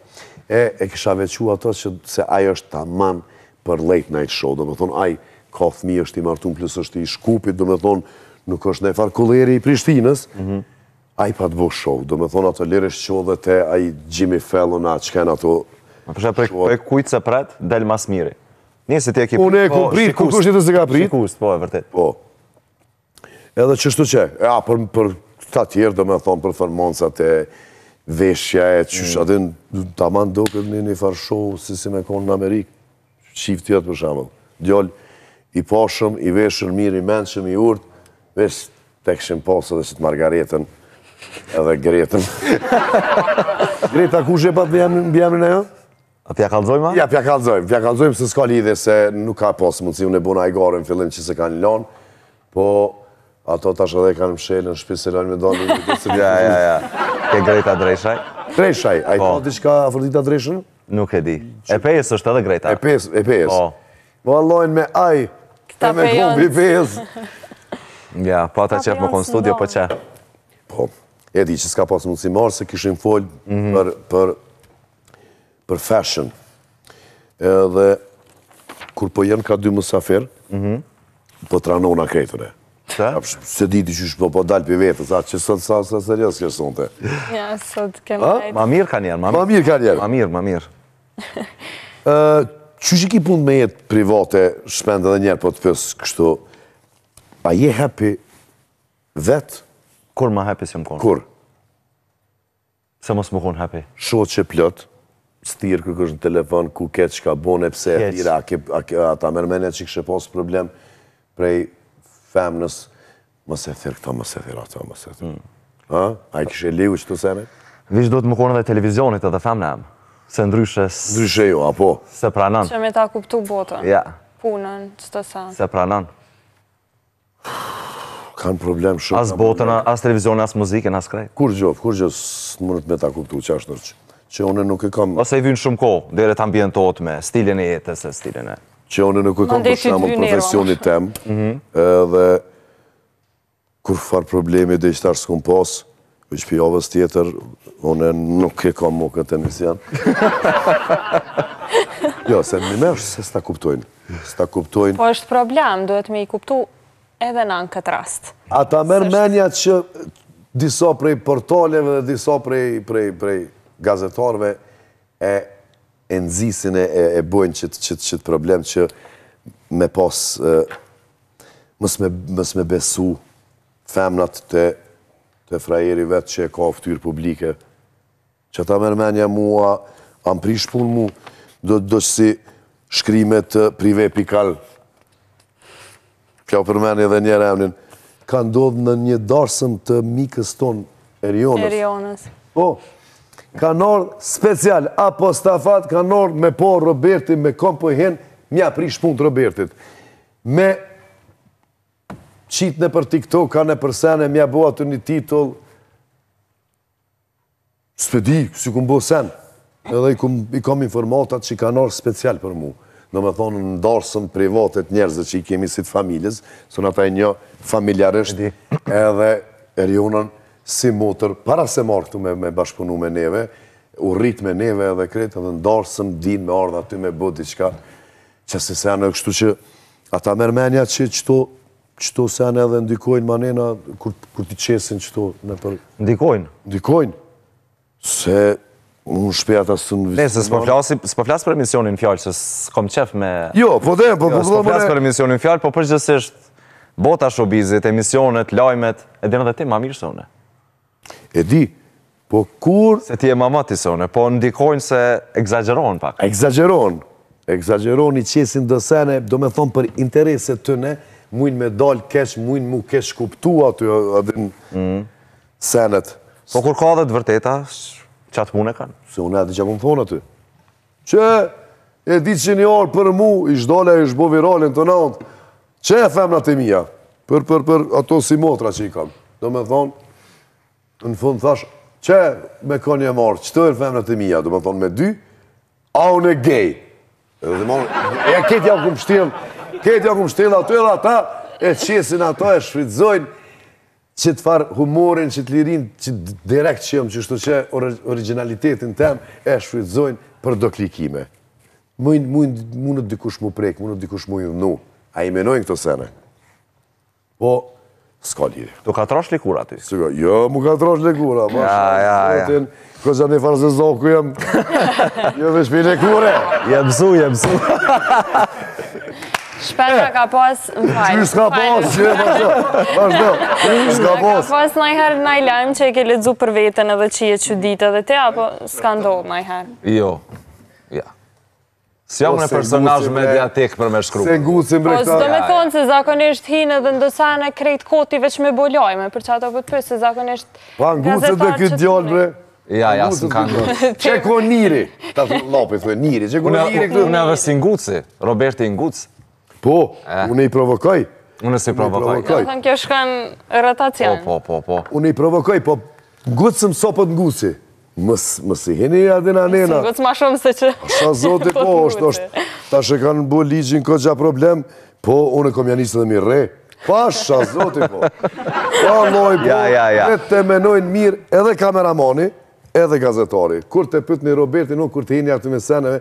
E, e kisha veçu ato që se aji është taman për late night show, domethonë aji ka fmi është i martun, plus është i Shkupit, domethonë nuk është në e farë kuleri i Prishtinës, mhm. aji pat bo show, domethonë ato lirisht si edhe te aji Jimmy Fallon, a qka e në ato... Më për shembull prej kujtë se pret, del ma s'miri. Nëse ti e ki... Unë e ku po, prit, ku kush i të se ka prit? Shikuesit, po e vërtet. Po. Edhe qashtu që, ja, për, për këta tjerë, domethonë, performancat e veshja e qysh, mm. Adi, taman duket një një farë show, si si me konë në Amerikë, qifti jet për shembull. Djollë, i pashëm, i veshën, mirë, i mençëm, i urtë, veç të kishim pasë edhe sytë Margaretën, edhe Gretën. Greta, kush e pat mbiemrin ajo? A p'ja kallzojmë? Ja, p'ja kallzojmë, p'ja kallzojmë se s'ka lidhe se nuk ka pasë mundësi, unë e bona hajgare në fillim që s'e kanë lonë, po ato tash edhe e kanë mshelë në shpi s'e lonë me dalë një të sërë. Ja, ja, ja, ke Greta Dreshaj. Dreshaj, a i po. ka të qka Afrodita Dreshën? Nuk e di. E Pejës është edhe Greta. E Pejës, e Pejës. Po. Po allojnë me aj, e me kon e Pejës. Ja, po ata që e po konë studio, po që. Po, e di që s'ka pasë mundësi me ardhë, se kishim folë mhm. për për fashion. Edhe kur po janë ka dy mysafirë, mhm. po tranona krejt, ore. Qa? S'e di ti qysh po po dal për vetë, sa që sot sa sa serios krejt sonte. Ja, sot jemi rahat. Ma mirë kanjëherë, ma mirë kanjëherë. Ma mirë, ma mirë. Qysh i ki punët me jetë private, Shpend, edhe njëherë po të pyes kështu, a je happy vetë? Kurrë ma happy s'jam konë. Kurrë? Pse mos me kon happy. Shoqe plot, s'thirr kërkush në telefon, ku ke çka bone, pse e thirre, a ke, a ke, a ta merr mendja që kishe pas problem prej femnës, mos e thirr këtë, mos e thirr ato, mos e thirr, ha, a i kishe leju qëto sene? Veç duhet me kon e televizionit edhe femna em, se ndryshe s. Ndryshe jo, a po. S'e pranon. Që me ta kuptu botën. Ja. Punën, qët sen. S'e pranon. Kanë problem shumë. As botën, as televizionin, as muzikën, as krejt. Kurgjë, kurgjë, s'munet me ta kuptu, qashtu që. Që unë nuk e kam... Ose i vynë shumë kohë, deri të ambientohet me stilin e jetës e stilin e... Që unë nuk e kam për shkak profesionit tem, mhm. edhe kurrfarë problemi deri tash s'kom pas, Veç prej javës tjetër, unë nuk e kam ma këtë emision. Jo, se në me është se s'ta kuptojnë. S'ta kuptojnë. Po është problem, duhet me i kuptu edhe në këtë rast. A ta merr menja që disa prej portaleve dhe disa prej, prej, prej gazetarve e e nxisin e, e bojnë qët problem që me pas mos me, me besu femnat te frajeri vet qe ka ftyrë publike që ta merr menja mu a m'prish punë mu do do si shkrime t'prive pikal po ja përmend edhe një herë emrin ka ndodhë në një darsëm të mikës ton Erionës Erionës po ka ardh special apo stafat ka nor me po Robertin me kompo po hin mja prish punë Robertit me Qit nëpër tiktoka nëpër sene me ja bo aty një titull S'pe di, s'i kum bo sen Edhe i kam informatat që kan ardh special për mu Domethonë në darsëm private t'njerëzve që i kemi si të familjes Se na ta i njohim familjarisht Edhe Erionën si motër Para se me ardh këtu me bashkëpunu me neve U rrit me neve edhe krejt Edhe në darsëm din me ardh aty me bo diçka Që si sen kështu që a ta merr menja që qëto qëto sene edhe ndikojnë manej kur, kur t'i qesin qëto nëpër... Ndikojnë? Ndikojnë. Se unë shpeja ta së në Ne, se s'po flasim, s'po flas për emisionin fjal, se s'kom qejf me... Jo, po dhe, po jo, po s'po flas për emisionin fjal, po përgjithsisht bota e showbizit, emisionet, lajmet, e din edhe ti ma mirë se une. E di, po kur... Se ti je ma n'to se une, po ndikojnë se ekzagjerojn pak. Ekzagjerojn, ekzagjerojn i qesin do sene, domethonë për interese t'tyne, mujnë me dalë keq, mujnë m'u keqkuptu aty, a din senet. Po kur ka dhe të vërteta, qatë punë e kanë. Se unë e di që kum thonë aty. Që e di që një herë për mu, ish dalë ish bo virale m'thanë, që femnat e mija, për, për, për ato si motra që i kam. Domethonë, në fund thash, që me kanë me i marrë qëto femnat e mija, domethonë me dy, a unë e gej. Dhe më, e këtë ja kum mshtjellë, këtë ja kum mshtjellë aty edhe ata, e qesin ato e shfrytzojnë, Qit farë humorin qit lirin qit direkt që jom qështu qe origjinalitetin tem e shfrytëzojn për do klikime mujn mujn munët dikush m'u prek munët dikush m'u idhnu a i menojn kto sene po s'ka lidhje t'u ka trash lëkura ti jo m'u ka trash lëkura ja ja ja Ko që një farë se zoku jam, jo me shpi n'lëkurë. Je msu, je msu. Shpeta ka pas në fajnë. Qysh ka pas, që e pasë, pasë do, qysh ka pas. Ka pas najherë naj lajm që e ke lexu për vetën edhe që je çuditë edhe ti, apo s'ka ndodh najherë? Jo, ja. S'jam ni personazh mediatik për me shkru. Se ngucin bre këta. Po, s'domethonë se zakonisht hinë edhe n'do sene krejt koti veç me bo lajme, për qato këtë për se zakonisht... Pa, ngucin dhe këtë djallë bre. Ja, ja, s'më kanë ngucë. Qeky njeri? Ta thë lopit, thë njeri, qeky njeri këtu? Unë edhe s'i nguci, Roberti i nguc. Po, unë i provokoj. Unë s'i provokoj. Unë thënë kjo shkën rotacion. Po, po, po, po. Unë i provokoj, po ngucëm se po t'nguci. Mos i hini adin anena. Më ngucë ma shumë se që... Pasha zotit po, është, është. Tash e kanë bo ligjin këtë gja problem, po unë e kom janisë dhe mi re. Pasha, zotit po. Pa loj, po, ja, ja, ja. Le të menojnë mirë edhe kameramani, edhe gazetari. Kur të pytni Robertin, nuk kur të hini atyne seneve,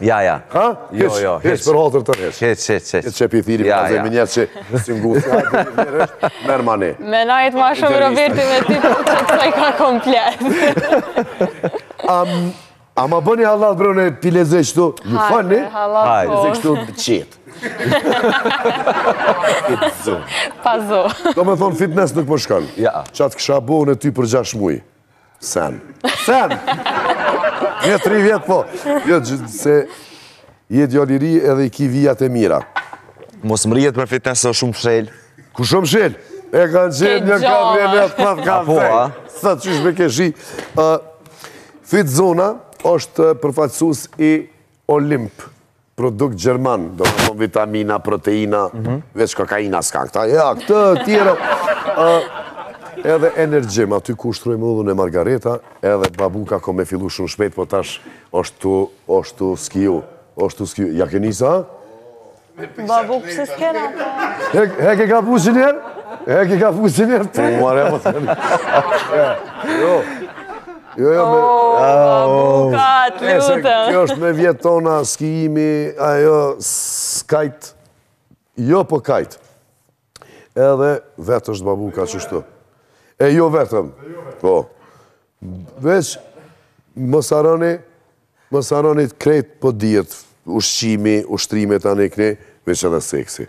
Ja, ja. Ha? Jo, jo, hiç. Hiç për hatër të hiç. Hiç, hiç, hiç. Hiç qe p'i thirri me zemi njerë që s'i nguc hajt një njerë është, merë ma ne. Me nejt ma shumë Roberti me ti të që të i ka komplet. A ma bëni halal bro në pileze qëtu? Ju fani? Hajde, po. qëtu në qetë. Fit Zona. Fit Zona. Do me thonë fitness nuk më po shkanë. Ja. Qa t'kisha bo unë ty për gjashtë muj. Sen. Sen! Një tri vjetë po. Jo, gjithë se jetë jo liri edhe i ki vijat e mira. Mos më rrej me fitnes se shumë shelë. Ku shumë shelë? E ka në gjithë një ka një një të patë ka në fejë. Sa të qysh me kesh. Fit Zona është përfaqësus i Olimp. produkt gjerman, do të thonë vitamina, proteina, mhm. veç kokaina s'kanë këta, ja, këto tjera, edhe Energym, aty ku ushtrojmë unë e Margareta, edhe babuka ka me fillu shumë shpejt, po tash, është tu, është tu skiju, është tu skiju, ja ke nisë, ha? Babuk, pse s'kena? Hek e ka pu që njerë? Hek e ka pu që njerë? Po, more, po, të njerë. Jo. Jo, jo, me... O babuka, lutë! Kjo është me vjet tona, skijimi, ajo, skajt, jo për po kajt. Edhe vetë është babuka qeshtu. E jo vetëm, po. Veç, mos harroni, mos harroni krejt po dietë, ushqimi, ushtrimet tani i kini, veç edhe seksi.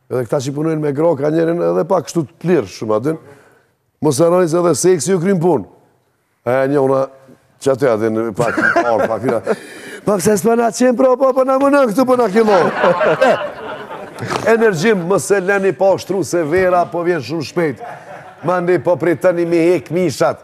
Edhe këta që punojnë me gra, kanjëherë edhe pak kështu të lirshëm a din. Mos harroni se edhe seksi ju kryn punë. E një una qato a din pak në parë, pak në... Pak po se s'po na çon pra, pa po, po na mungon këtu po na kilo. Energym mos e leni pa ushtru se vera po vjen shumë shpejt. Mandej po pritoni m'i hek mishat.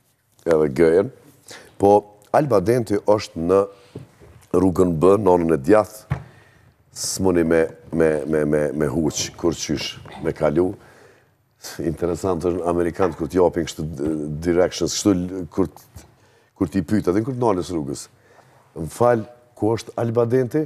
Edhe gojën. Po, Alba Denti është në rrugën B, në onën e djathë, s'moni me, me, me, me, me huq, kurqysh, me kalu. Interesant është, Amerikanët kur t'jopin kështu directions, kështu kur, kur t'i pyt edhe kur t'nalesh rrugës. Më fal, ku është Alba Denti?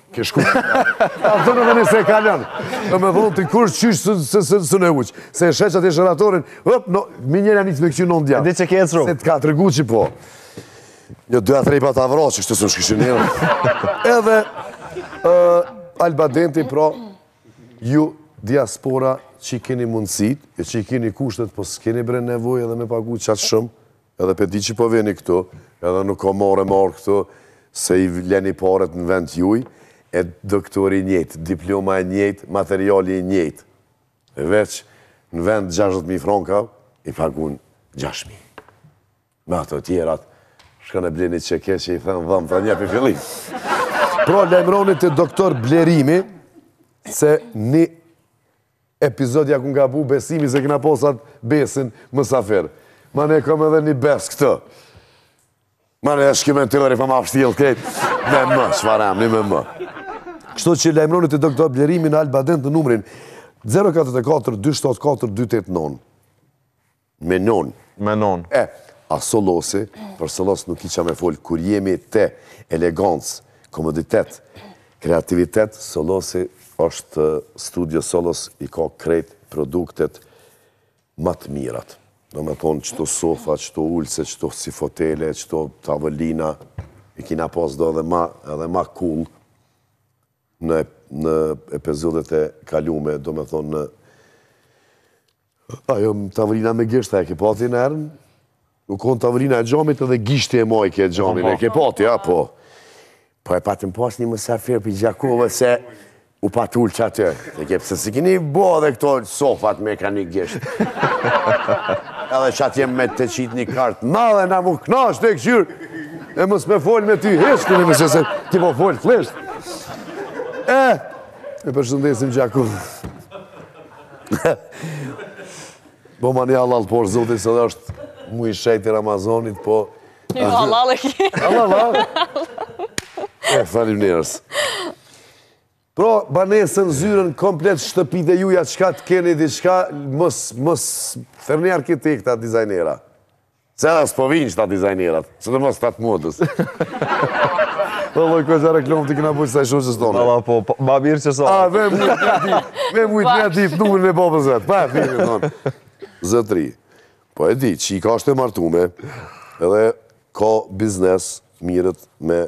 Ke shku, ta dhanë dhe nëse e kalën, me thonë të kush qysh së në uqë, se e sheh qat Sheratonin, hëp, no, mi njëra një të me kqyr në ndja. Dhe që ke e cru. Se të ka tregu që po. Një dy a trejpa të avro që kështë të së shkishë njërë. Edhe, Alba Denti, pra, ju diaspora që i keni mundësitë, e që i keni kushtet, po s'keni bre nevojë edhe me pagu qaq shumë, Edhe po e di që po vini këtu, edhe nuk ka marre marre këtu, se i leni paret në vend tuj, e doktori i njëjtë, diploma e njëjtë, materiali i njëjtë. Veç në vend gjashtëdhjetë mijë franka, i pagun gjashtë mijë. Me ato tjerat, shkoni e bleni që ke që i thënë dhëmë, një për fillim. Pra, lajmëroni te doktor Blerimi, se një Epizod ja kanë ba bukur Besimi se kena pas at Besin mysafir ma ne kom edhe një bes këtu ma ne është kime në teori pak ma vështirë kejt me më shfarem një me më kështu që lajmëroni te doktor Blerimi në Alba Dent në numrin 044 274 289 Me non. Me non. E, a Solosi, për Solos nuk ki çka me folë, kur jemi te elegancë, komoditet, kreativitet, Solosi është Studio Solos, i ka krejt produktet ma të mirat. Domethonë, qëto sofa, qëto ulëse, qëto si fotelje, qëto tavolina, i kina pas do edhe ma, edhe ma cool, në epizodet e kalume, domethonë, në Ajo tavolina me gishta e ke pa ti niherë? U konë tavolina e xhamit edhe gishti e majke xhamin e ke pa ti, a po? Po e patëm pas një mysafir prej Gjakove se u patullë që atë. E pse s'i kini bo dhe këto sofat me ka një gisht. Edhe që atë jem me të qitë një kar të madh me u knaq tu e kqyrë. E mos me folë me ty heshtë, në mëse se ti po folë fleshtë. E, e përshëndesim Gjakovën. Boma ni hallall, për Zotin së dhe është muji i shejtë i Ramazonit, po... Ni hallall e ki. Hallall, hallall. E, faleminerës. Pra, banesën, zyrën, komplet shtëpitë e juja, çka të keni, diçka, mos, mos thirrni arkitekta, dizajnera. Se edhe s'po vinë qëta dizajnerat, sidomos t'atë modës. Dhe loj, çfarë reklame t'i kena bujtë sa i shumë që s'tonë. Valla po, po, ma mirë që sa. A, me mujtë një ati, me mujtë një ati, numërin e babës vetë, pa e finë, thonë. Zëtri, po e di, që i ka është e martume, edhe ka biznes mirët me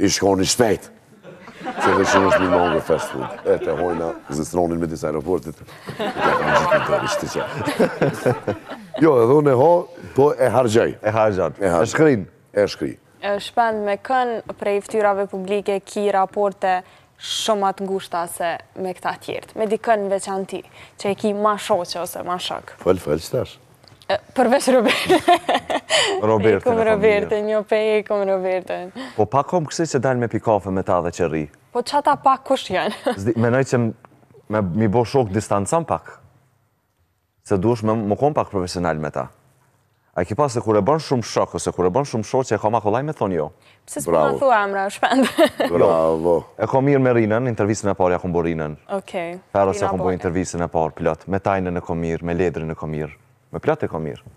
I shkoni shpejt. Që dhe që është një mangë fast food. E të hajna zysrën, i medisa aeroportit. Jo, edhe unë e ha, po e harxhoj. E harxhoj. E shkrin. E shkrin. Shpend, me kën prej ftyrave publike ki raporte shumë ma t'ngushta se me këta tjerët, me dikën n'veçanti, që e ki ma shoqe ose ma shok. Fol, fol, qetash? Përveç Robertën. Robertën e kom mirë. Robertën, jo po e kom Robertën. Po po kom kësi që dal me pi kafe me ta dhe që rri. Po qata pra kush janë? Menoj që me mi bo shok distancoj pak. Se duhesh me u kon pak profesional me ta. A ke pa se kur e bën shumë shok ose kur e bën shumë shoqe e ka ma kollaj me thonë jo. Pse s'po na thua emra, Shpend. Bravo. E kom mirë me Rinën, intervistën e parë ja kom bo Rinës. Okej. Feros ja kom bo intervistën e parë plot, me Tajnën e kom mirë, me Ledrin e kom mirë, me plot e kom mirë.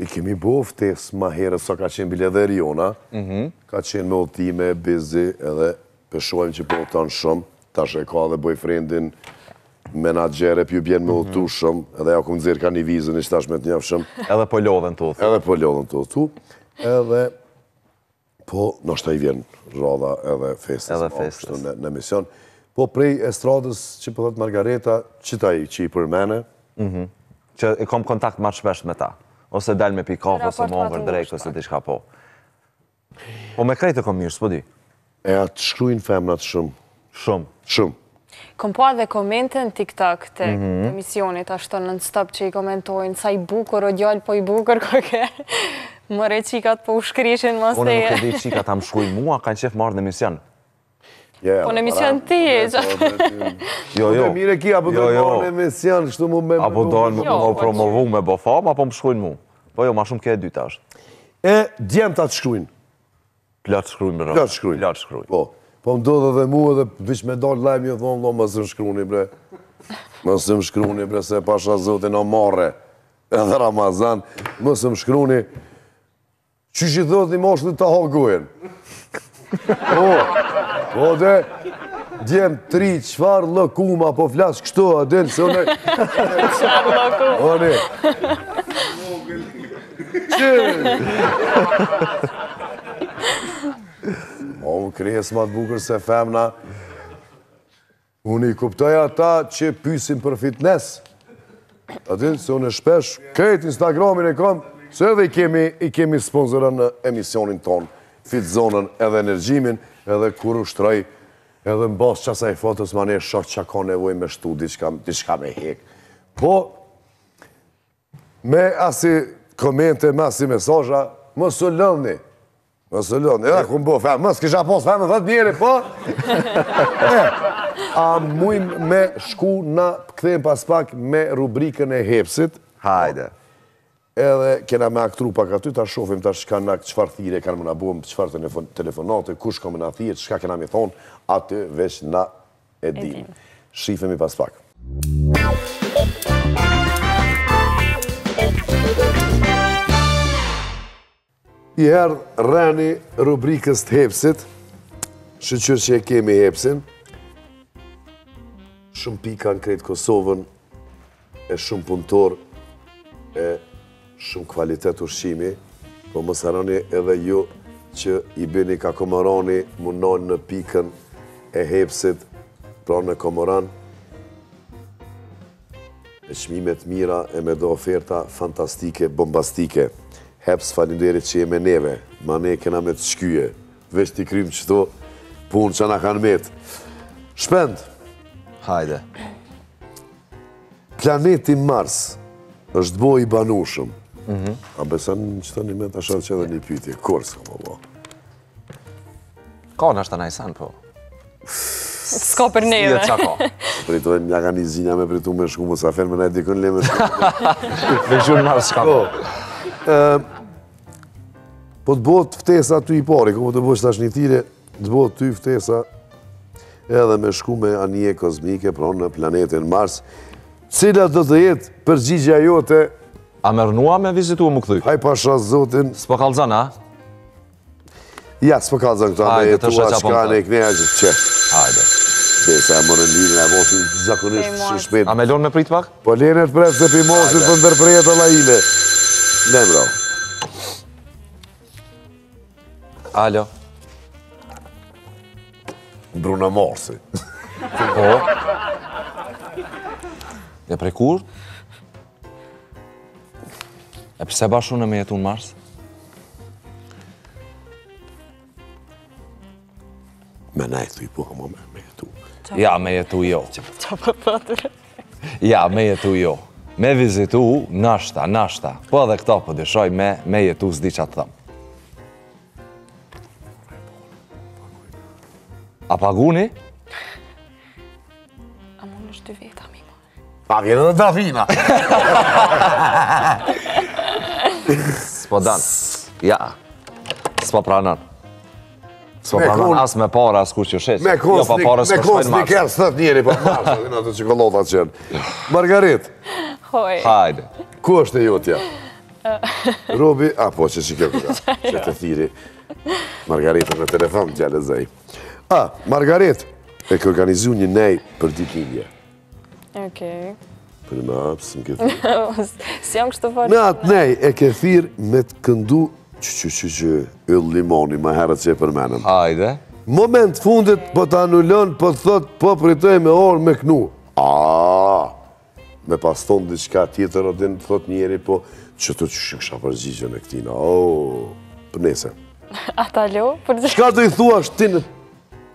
I kemi bo ftesë ma herët sa ka qenë bile dhe Erjona, ka qenë me udhëtime, busy, edhe pe shohim që po udhëton shumë, tash e ka dhe boyfriendin, menaxher e pju bjen me udhëtu shumë, edhe ja kom nxjerr ka ni vizë niq tash me të njofshëm. Edhe po lodhen tu udhëtu. Edhe po lodhen tu udhëtu, edhe Po, noshta i vjen radha edhe festës. Edhe festës. Në emision. Po, prej estradës që po thot Margareta, qita që i përmene? Mhm. Që e kom kontakt ma shpesht me ta. Ose dal me pi kafe, ose me ngrën drejkë, ose diçka po. Po me krejt e kom mirë, s'po di. E a të shkrujnë femrat shumë. Shumë. Shumë. Kom pa dhe komente në TikTok të mhm. emisionit, ashtu non stop që i komentojnë, sa i bukur, o djallë po i bukur koke, more çikat po u shkrishin, mos të e... Unë nuk e di çikat a më shkrujn mua, kanë qef me ardh në emision. Po në emision ti e që... Jo, jo. Mire ki, apo do jo, jo. në emision, kështu mu me... Apo do në jo, po promovu me bo fama, a po më shkrujnë mu. Po jo, ma shumë kjo e dyta është. E, djemtë a të shkrujnë. Plot shkrujnë, more. Plot shkrujnë. Plot shkrujnë. Po. Po më ndodh edhe mu edhe vish me dalë live me ju thonë, lo, mos më shkruni, bre. Mos më shkruni, bre, se pasha zotin o more. Edhe Ramazan, mos më shkruni. Që që thotë një moshë dhe të ha gojën. Po, po dhe, djemtë i, çfar llokuma, po flas kështu, a din, se une... Çfar llokuma? A ka krijesë ma të bukur se femna. Unë i kuptoj ata që pyesin për fitness. A din, se une shpesh, krejt Instagramin e kom, se edhe i kemi, i kemi sponsor në emisionin ton, Fit Zonën edhe Energy Gymin, edhe kur ushtroj, edhe në bazë t'qasaj fotos manej shoh çka ka nevoj me shtu, diçka me hek. Po, Me asi komente, me asi mesaja, mos e lëndoni. Mos e lëndoni, edhe ku më bo femë, më së kisha posë femë, dhe të njeri, po? A mujmë me shku na u kthejmë pas pak me rubrikën e Hepsit? Hajde. Edhe kena me aktru pak aty, ta shofim ta shka na qëfar thire, kanë me na bo qëfar telefonate, kush ka me na thirr, çka kena me thonë, aty veç na e dimë. Shifemi pas pak. Njiherë rrini rubrikës të Hepsit, shyqyr që e kemi Hepsin, shumë pika në krejt Kosovën, e shumë punëtor e shumë kvalitet ushqimi, po mos harroni edhe ju që i bini ka Komorani me u ndal në pikën e Hepsit pra në Komoran e çmime t'mira e me do oferta fantastike, bombastike Heps faliminderit që je me neve e na kena me t'shky veç t'i krym qeto punë që na kanë metë Shpend hajde Planeti Mars është bo i banushëm. Mhm. A besan në që të një me të asha që edhe një pytje, kur s'ka po bo? Ka në është të najsan, po. S'ka për neve. Si e qako? Pritu e një ka një zinja me pritu me shku, më sa ferme në e dikën le me shku. Me shku në Mars s'ka po. Po t'bohet ftesa ty i pari, ku po të bo që tash një tire, T'bohet ty ftesa edhe me shku me anije kozmike pra në planetin Mars. Cila do të jetë përgjigja jote? A me rënua me vizitu më këthy? Hajt pasha zotin. Spo kalzan, a? Ja, spo kalzan këta me jetu a shka në këne a gjithë që. Hajde. Besa e mërën lirin e votin zakonisht shumë shpejt. A me lonë me prit pak? Po lirin e të pret se pi mosin për ndërprejet e la ile. Ne, bravo. Alo. Bruna Morsi. Po. E prej kur? E për sebep ashtu, a mun me jetu në Mars? Me nejt po, ama me jetu. Ja, me jetu jo. Qa po të atërë? Ja, me jetu jo. Me vizitu, nashta, nashta. Po edhe këta po dyshoj, me jetu s'di ça t'thom. A paguni? A mund është dy veta, mi mund. Pa vjen edhe Davina. S'po dan. Ja. S'po pranon. S'po pranon as me para as kush që shes. Me kusht, jo, pa me kusht ni herë s'të thotë njeri, pa po marë, dhe në të çikollatat qenë. Margarit. Hoj. Hajde. Ku është e jotja? Robi, a po qysh kjo këta, që të thirri. Margarit në telefon, gjallë zëj. A, Margarit, e ke organizu një nejë për ditë Okej. Për me apë, së më ke thirrë. Si jam kështë të fërë. Në atë nejë, e ke thirrë me të këndu që që që që Yll Limanin, ma herët që e përmendëm. Hajde. Moment fundit, po të anullon, po të thot, po pritoj me ardhë me knu. Aaaa, me pas thonë diçka tjetër, o din të thot njeri, po që të që shë kësha përgjigjën e këtina. O, për nese. A ta lo përgjigjen. Çka ti thush ti në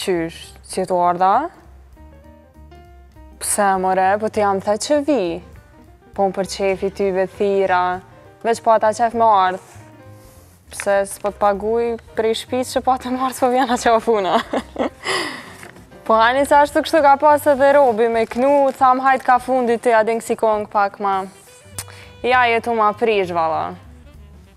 Qysh s'je tu ardhë, a? Pse, more, po ti a m'the që vi. Po unë për qejfin tyve t'thirra, veç me pasë qejf me ardhë. Pse, s'po të paguj prej shpisë s'po don me ardhë, po vjen a qe u funa. Po ani se ashtu kështu ka pasë edhe Robi me knu, thamë hajt kah fundi t'ja dijë ksi kongë pak ma. Ja, je tu ma prish, valla.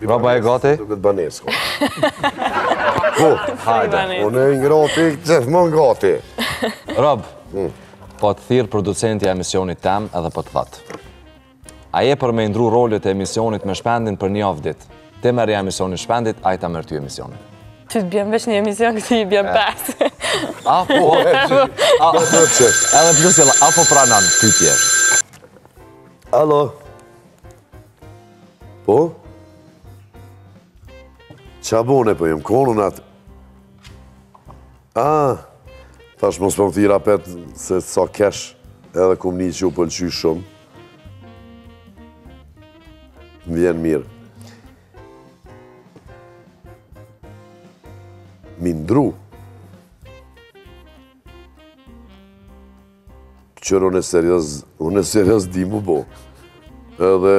Rob, a je gati? Nuk këtë banesë, ko. Ko, hajde. Unë jam gati, gjithmonë gati. Rob, mm. po të thirr producenti i emisionit tem edhe po të thotë. A je për me i ndrru rolet e emisionit me Shpendin për një javë ditë? Ti e merr emisionin e Shpendit, ai ta merr ty emisionin. Ty t'bjen veç një emision këtij i bjen pesë. A, po, po e që. A, po, po, që. Edhe plusjela, a po pranan ti tash? Alo. Po? Ça bone, po jam konë n'atë? A, thashë mos po m'thirr apet se sa kesh edhe kum ni që u pëlqy shumë. Më vjen mirë. M'i ndrru. Qyr, unë edhe serioz, unë edhe serioz di m'u bo. Edhe,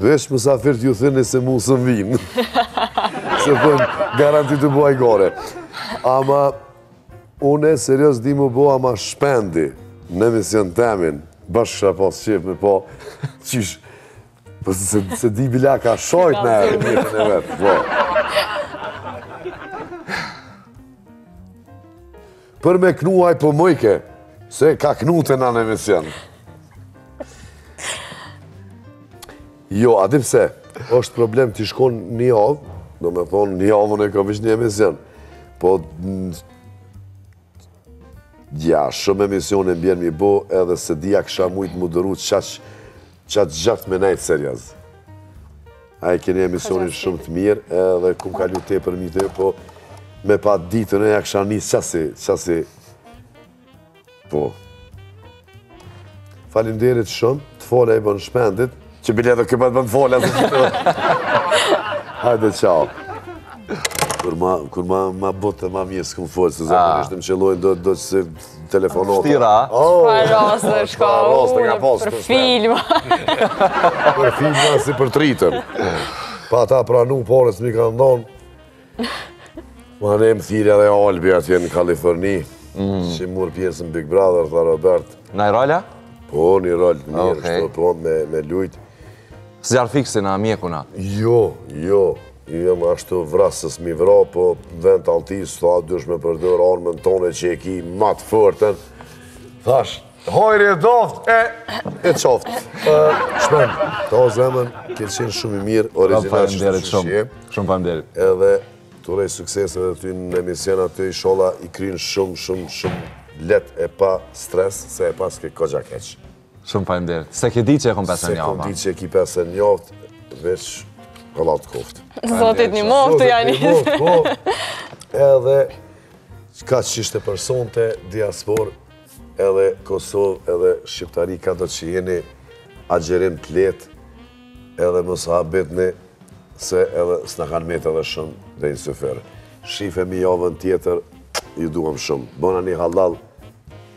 veç mysafirët ju thoni se mu s'm'vijnë. Se thënë, garant i baj gore. Ama, unë edhe serioz di m'u bo, ama Shpendi në emision temin, bash kisha pasë qef me pa, qysh, po se, se di bila ka shojt në e mjetën e vetë, po. Për me knu aj po mujke, se ka knu te na n'emision. Jo, e di pse, është problem që t'shkon një javë, do me thonë një javën e ka veç një emision, po Ja, shumë emisione më bjen mi bo, edhe se di a kisha mujtë me duru kaq gjatë me nejtë serioz. Ai e keni emisionin shumë të mirë, edhe kur kalute për mi të, po me pa ditë në jakë shani qasi, qasi. Po. Faleminderit shumë, të fole e bënë Shpendit. Që bile dhe këpët bënë të fole, dhe të të. Hajde, çao. Kur ma, kur ma, ma botë, ma mjesë, kemi folë, se zakonisht ah. më qëllojnë, do, do që se telefonata. Shtira. Oh, pa rrasë dhe çka unë, për filma. për filma si për tritën. Pa ta pranu, por e s'mi ka ndonë. Ma ne më thirri dhe Albi atje në Kaliforni, mm. që merr pjesë n'Big Brother, tha Robert. Naj rol a? Po, një rol, një rështë, po, me lujtë. Zjarrfiksin a, mjekun a. Jo, jo, u jam ashtu vrasës mi vra, po vendaltis, tha, duhesh me përdor armën tonde që e ki ma t'fortën. Thash, hajri qoftë, e, e qoftë. Shpend, të du zemër, ke qenë shumë i mirë, origjinal që të që që Shumë faleminderit. Edhe, të uroj suksese dhe ty në emision aty, ishalla i kryn shumë, shumë, shumë lehtë e pa stres, se e paske goxha keqë. Shumë faleminderit. S'e ke ditë që e kom për çdo javë. S'e kom ditë që e ki për çdo javë, veç kollaj t'koftë. Zoti t'nimoftë, të janë një. Zoti t'nimoftë, po. Edhe, kaq ishte për sonte, diasporë, edhe Kosovë, edhe Shqiptari, kado që jeni agjërim të lehtë, edhe mos u habitni, se edhe s'na kanë metë edhe shumë deri në syfyr. Shifemi javën tjetër, ju duham shumë. Bonani hallall,